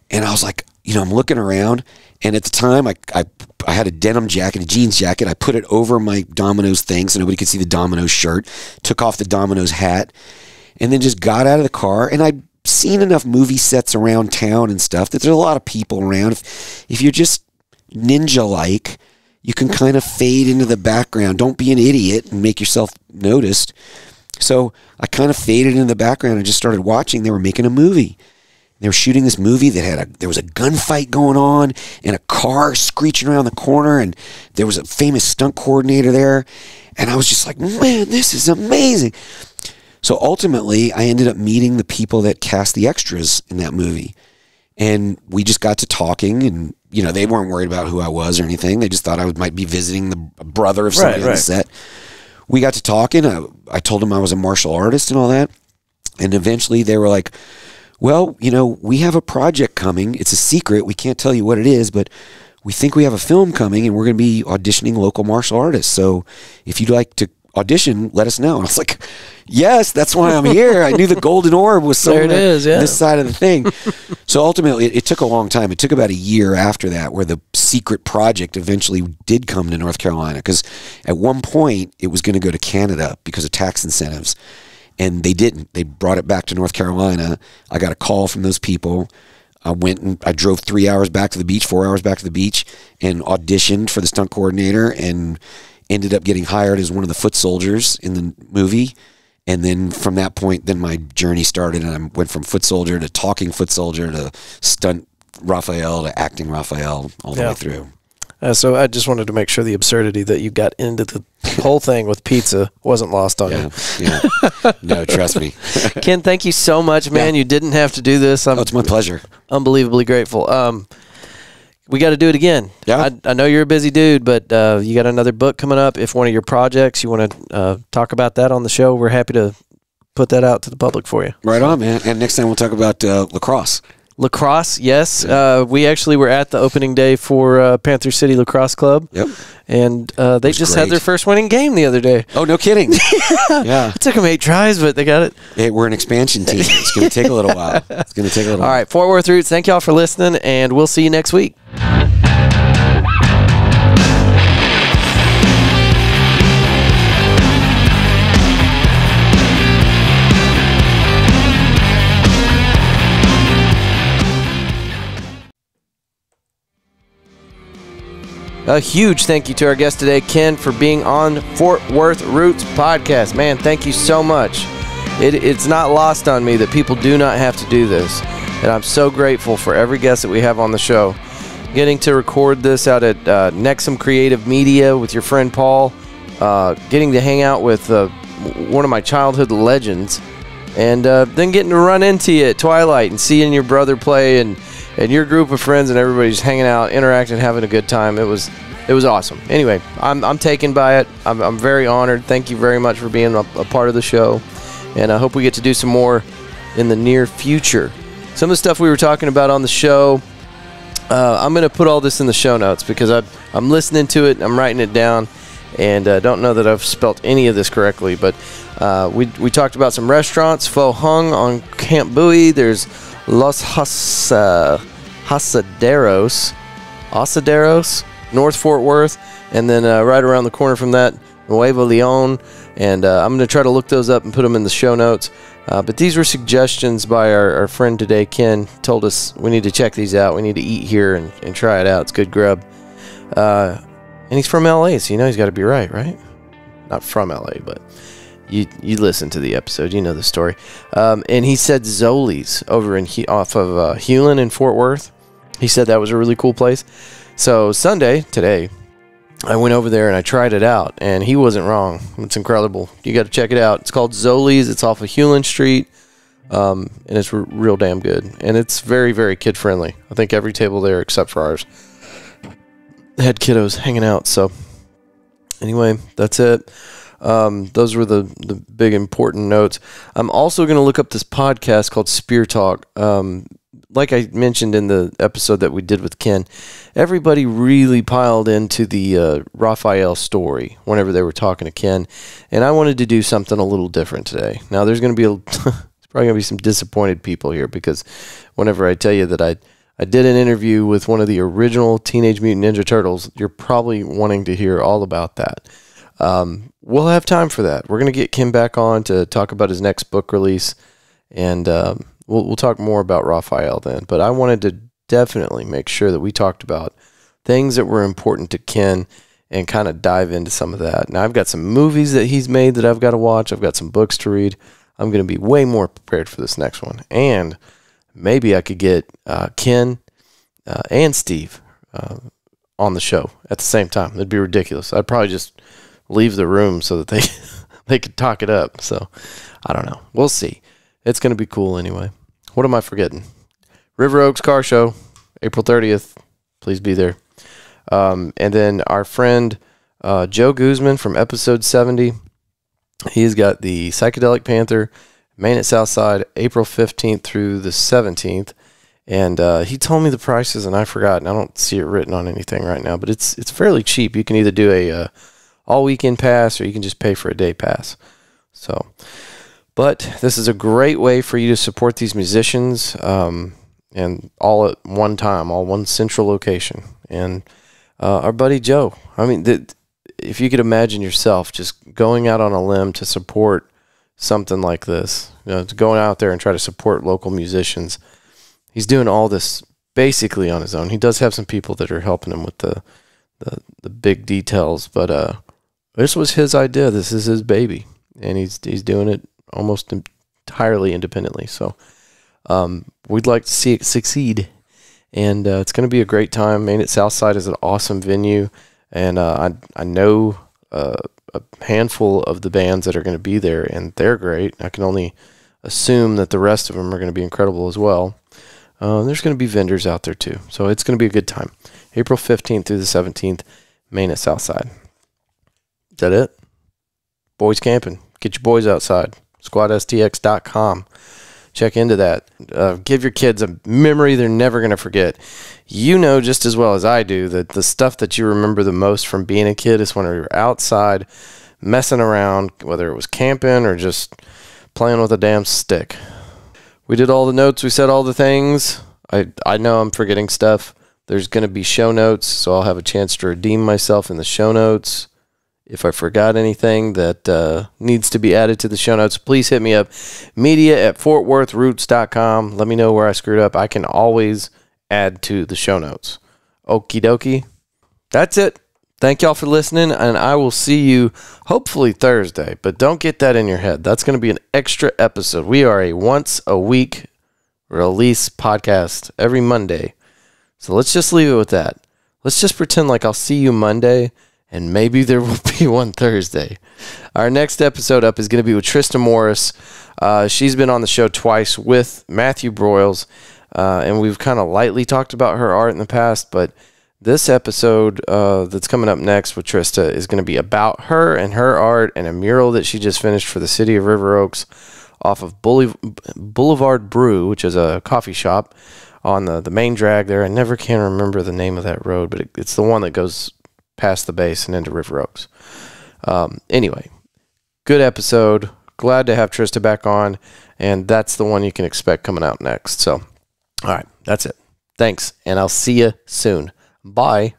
and I was like, you know, I'm looking around, and at the time, I I, I had a denim jacket, a jeans jacket. I put it over my Domino's thing so nobody could see the Domino's shirt. Took off the Domino's hat, and then just got out of the car. And I'd seen enough movie sets around town and stuff that there's a lot of people around. If, if you're just ninja like, you can kind of fade into the background. Don't be an idiot and make yourself noticed. So I kind of faded into the background and just started watching. They were making a movie. They were shooting this movie that had a there was a gunfight going on and a car screeching around the corner and there was a famous stunt coordinator there and I was just like, "Man, this is amazing." So ultimately, I ended up meeting the people that cast the extras in that movie. And we just got to talking and you know, they weren't worried about who I was or anything. They just thought I might be visiting the brother of somebody Right, on the set. We got to talking. I, I told them I was a martial artist and all that. And eventually they were like, well, you know, we have a project coming. It's a secret. We can't tell you what it is, but we think we have a film coming and we're going to be auditioning local martial artists. So if you'd like to audition, let us know. And (laughs) I was like, yes, that's why I'm here. I knew the (laughs) golden orb was There it is, yeah. this side of the thing. (laughs) so ultimately, it, it took a long time. It took about a year after that where the secret project eventually did come to North Carolina because at one point it was going to go to Canada because of tax incentives. And they didn't. They brought it back to North Carolina. I got a call from those people. I went and I drove three hours back to the beach, four hours back to the beach, and auditioned for the stunt coordinator and ended up getting hired as one of the foot soldiers in the movie. And then from that point, then my journey started, and I went from foot soldier to talking foot soldier to stunt Raphael to acting Raphael all the Yeah. way through. Uh, so I just wanted to make sure the absurdity that you got into the whole thing with pizza wasn't lost on Yeah, you. yeah. no, trust me. (laughs) Kenn, thank you so much, man. You didn't have to do this. I'm Oh, it's my pleasure. unbelievably grateful. Um, we got to do it again. Yeah. I, I know you're a busy dude, but uh, you got another book coming up. If one of your projects you want to uh, talk about that on the show, we're happy to put that out to the public for you. Right on, man. And next time we'll talk about uh, lacrosse. Lacrosse, yes. Uh, we actually were at the opening day for uh, Panther City Lacrosse Club. Yep. And uh, they just had their first winning game the other day. Oh, no kidding. (laughs) yeah. It took them eight tries, but they got it. Hey, we're an expansion team. It's going to take a little while. It's going to take a little while. (laughs) All right, Fort Worth Roots, thank y'all for listening, and we'll see you next week. A huge thank you to our guest today, Kenn, for being on Fort Worth Roots podcast. Man, thank you so much. It, it's not lost on me that people do not have to do this. And I'm so grateful for every guest that we have on the show. Getting to record this out at uh, NEXM Creative Media with your friend Paul, uh, getting to hang out with uh, one of my childhood legends, and uh, then getting to run into you at Twilight and seeing your brother play and and your group of friends and everybody's hanging out, interacting, having a good time. It was it was awesome. Anyway, I'm, I'm taken by it. I'm, I'm very honored. Thank you very much for being a, a part of the show, and I hope we get to do some more in the near future. Some of the stuff we were talking about on the show. Uh, I'm going to put all this in the show notes because I, I'm listening to it, I'm writing it down, and uh, don't know that I've spelt any of this correctly. But uh, we, we talked about some restaurants, Pho Hung on Camp Bowie. There's Los Has, uh, Hasaderos, Hasaderos, North Fort Worth, and then uh, right around the corner from that, Nuevo Leon. And uh, I'm going to try to look those up and put them in the show notes. Uh, but these were suggestions by our, our friend today, Kenn. Told us we need to check these out. We need to eat here and, and try it out. It's good grub. Uh, and he's from LA, so you know he's got to be right, right? Not from LA, but you you listen to the episode, you know the story. Um, and he said Zoli's over in off of uh, Hulen in Fort Worth. He said that was a really cool place. So Sunday today, I went over there and I tried it out, and he wasn't wrong. It's incredible. You got to check it out. It's called Zoli's. It's off of Hulen Street, um, and it's r- real damn good. And it's very, very kid friendly. I think every table there except for ours had kiddos hanging out. So anyway, that's it. Um, those were the the big important notes. I'm also going to look up this podcast called Spear Talk. Um, like I mentioned in the episode that we did with Kenn, everybody really piled into the uh, Raphael story whenever they were talking to Kenn, and I wanted to do something a little different today. Now, there's going to be a, (laughs) probably going to be some disappointed people here because whenever I tell you that I I did an interview with one of the original Teenage Mutant Ninja Turtles, you're probably wanting to hear all about that. Um, we'll have time for that. We're going to get Kenn back on to talk about his next book release, and um, we'll, we'll talk more about Raphael then. But I wanted to definitely make sure that we talked about things that were important to Kenn and kind of dive into some of that. Now, I've got some movies that he's made that I've got to watch, I've got some books to read. I'm going to be way more prepared for this next one. And maybe I could get uh, Kenn uh, and Steve uh, on the show at the same time. It'd be ridiculous. I'd probably just leave the room so that they (laughs) they could talk it up. So I don't know. We'll see. It's going to be cool anyway. What am I forgetting? River Oaks Car Show, April 30th. Please be there. Um, and then our friend uh, Joe Guzman from episode 70. He's got the Psychedelic Panther, Main at Southside, April 15th through the 17th. And uh, he told me the prices, and I forgot, and I don't see it written on anything right now. But it's it's fairly cheap. You can either do a uh, all weekend pass, or you can just pay for a day pass. So, but this is a great way for you to support these musicians, um, and all at one time, all one central location. And uh, our buddy Joe, I mean, th- if you could imagine yourself just going out on a limb to support something like this, you know, going out there and try to support local musicians. He's doing all this basically on his own. He does have some people that are helping him with the the, the big details, but uh, this was his idea. This is his baby, and he's he's doing it almost entirely independently. So um, we'd like to see it succeed, and uh, it's going to be a great time. Main at Southside is an awesome venue, and uh, I I know uh, a handful of the bands that are going to be there, and they're great. I can only assume that the rest of them are going to be incredible as well. Uh, there's going to be vendors out there too, so it's going to be a good time. April 15th through the 17th, Main at Southside. That it? Boys camping. Get your boys outside. SquadSTX.com. check into that. Uh, give your kids a memory they're never going to forget. You know just as well as I do that the stuff that you remember the most from being a kid is when you're outside messing around, whether it was camping or just playing with a damn stick. We did all the notes, we said all the things. I, I know I'm forgetting stuff. There's going to be show notes, so I'll have a chance to redeem myself in the show notes. If I forgot anything that uh, needs to be added to the show notes, please hit me up. Media at fortworthroots.com. Let me know where I screwed up. I can always add to the show notes. Okie dokie. That's it. Thank y'all for listening, and I will see you hopefully Thursday. But don't get that in your head. That's going to be an extra episode. We are a once a week release podcast every Monday. So let's just leave it with that. Let's just pretend like I'll see you Monday and maybe there will (laughs) be one Thursday. Our next episode up is going to be with Trista Morris. Uh, she's been on the show twice with Matthew Broyles, uh, and we've kind of lightly talked about her art in the past, but this episode uh, that's coming up next with Trista is going to be about her and her art and a mural that she just finished for the city of River Oaks off of Boulevard Brew, which is a coffee shop on the, the main drag there. I never can remember the name of that road, but it, it's the one that goes past the base and into River Oaks. Um, anyway, good episode. Glad to have Trista back on, and that's the one you can expect coming out next. So, all right, that's it. Thanks, and I'll see you soon. Bye.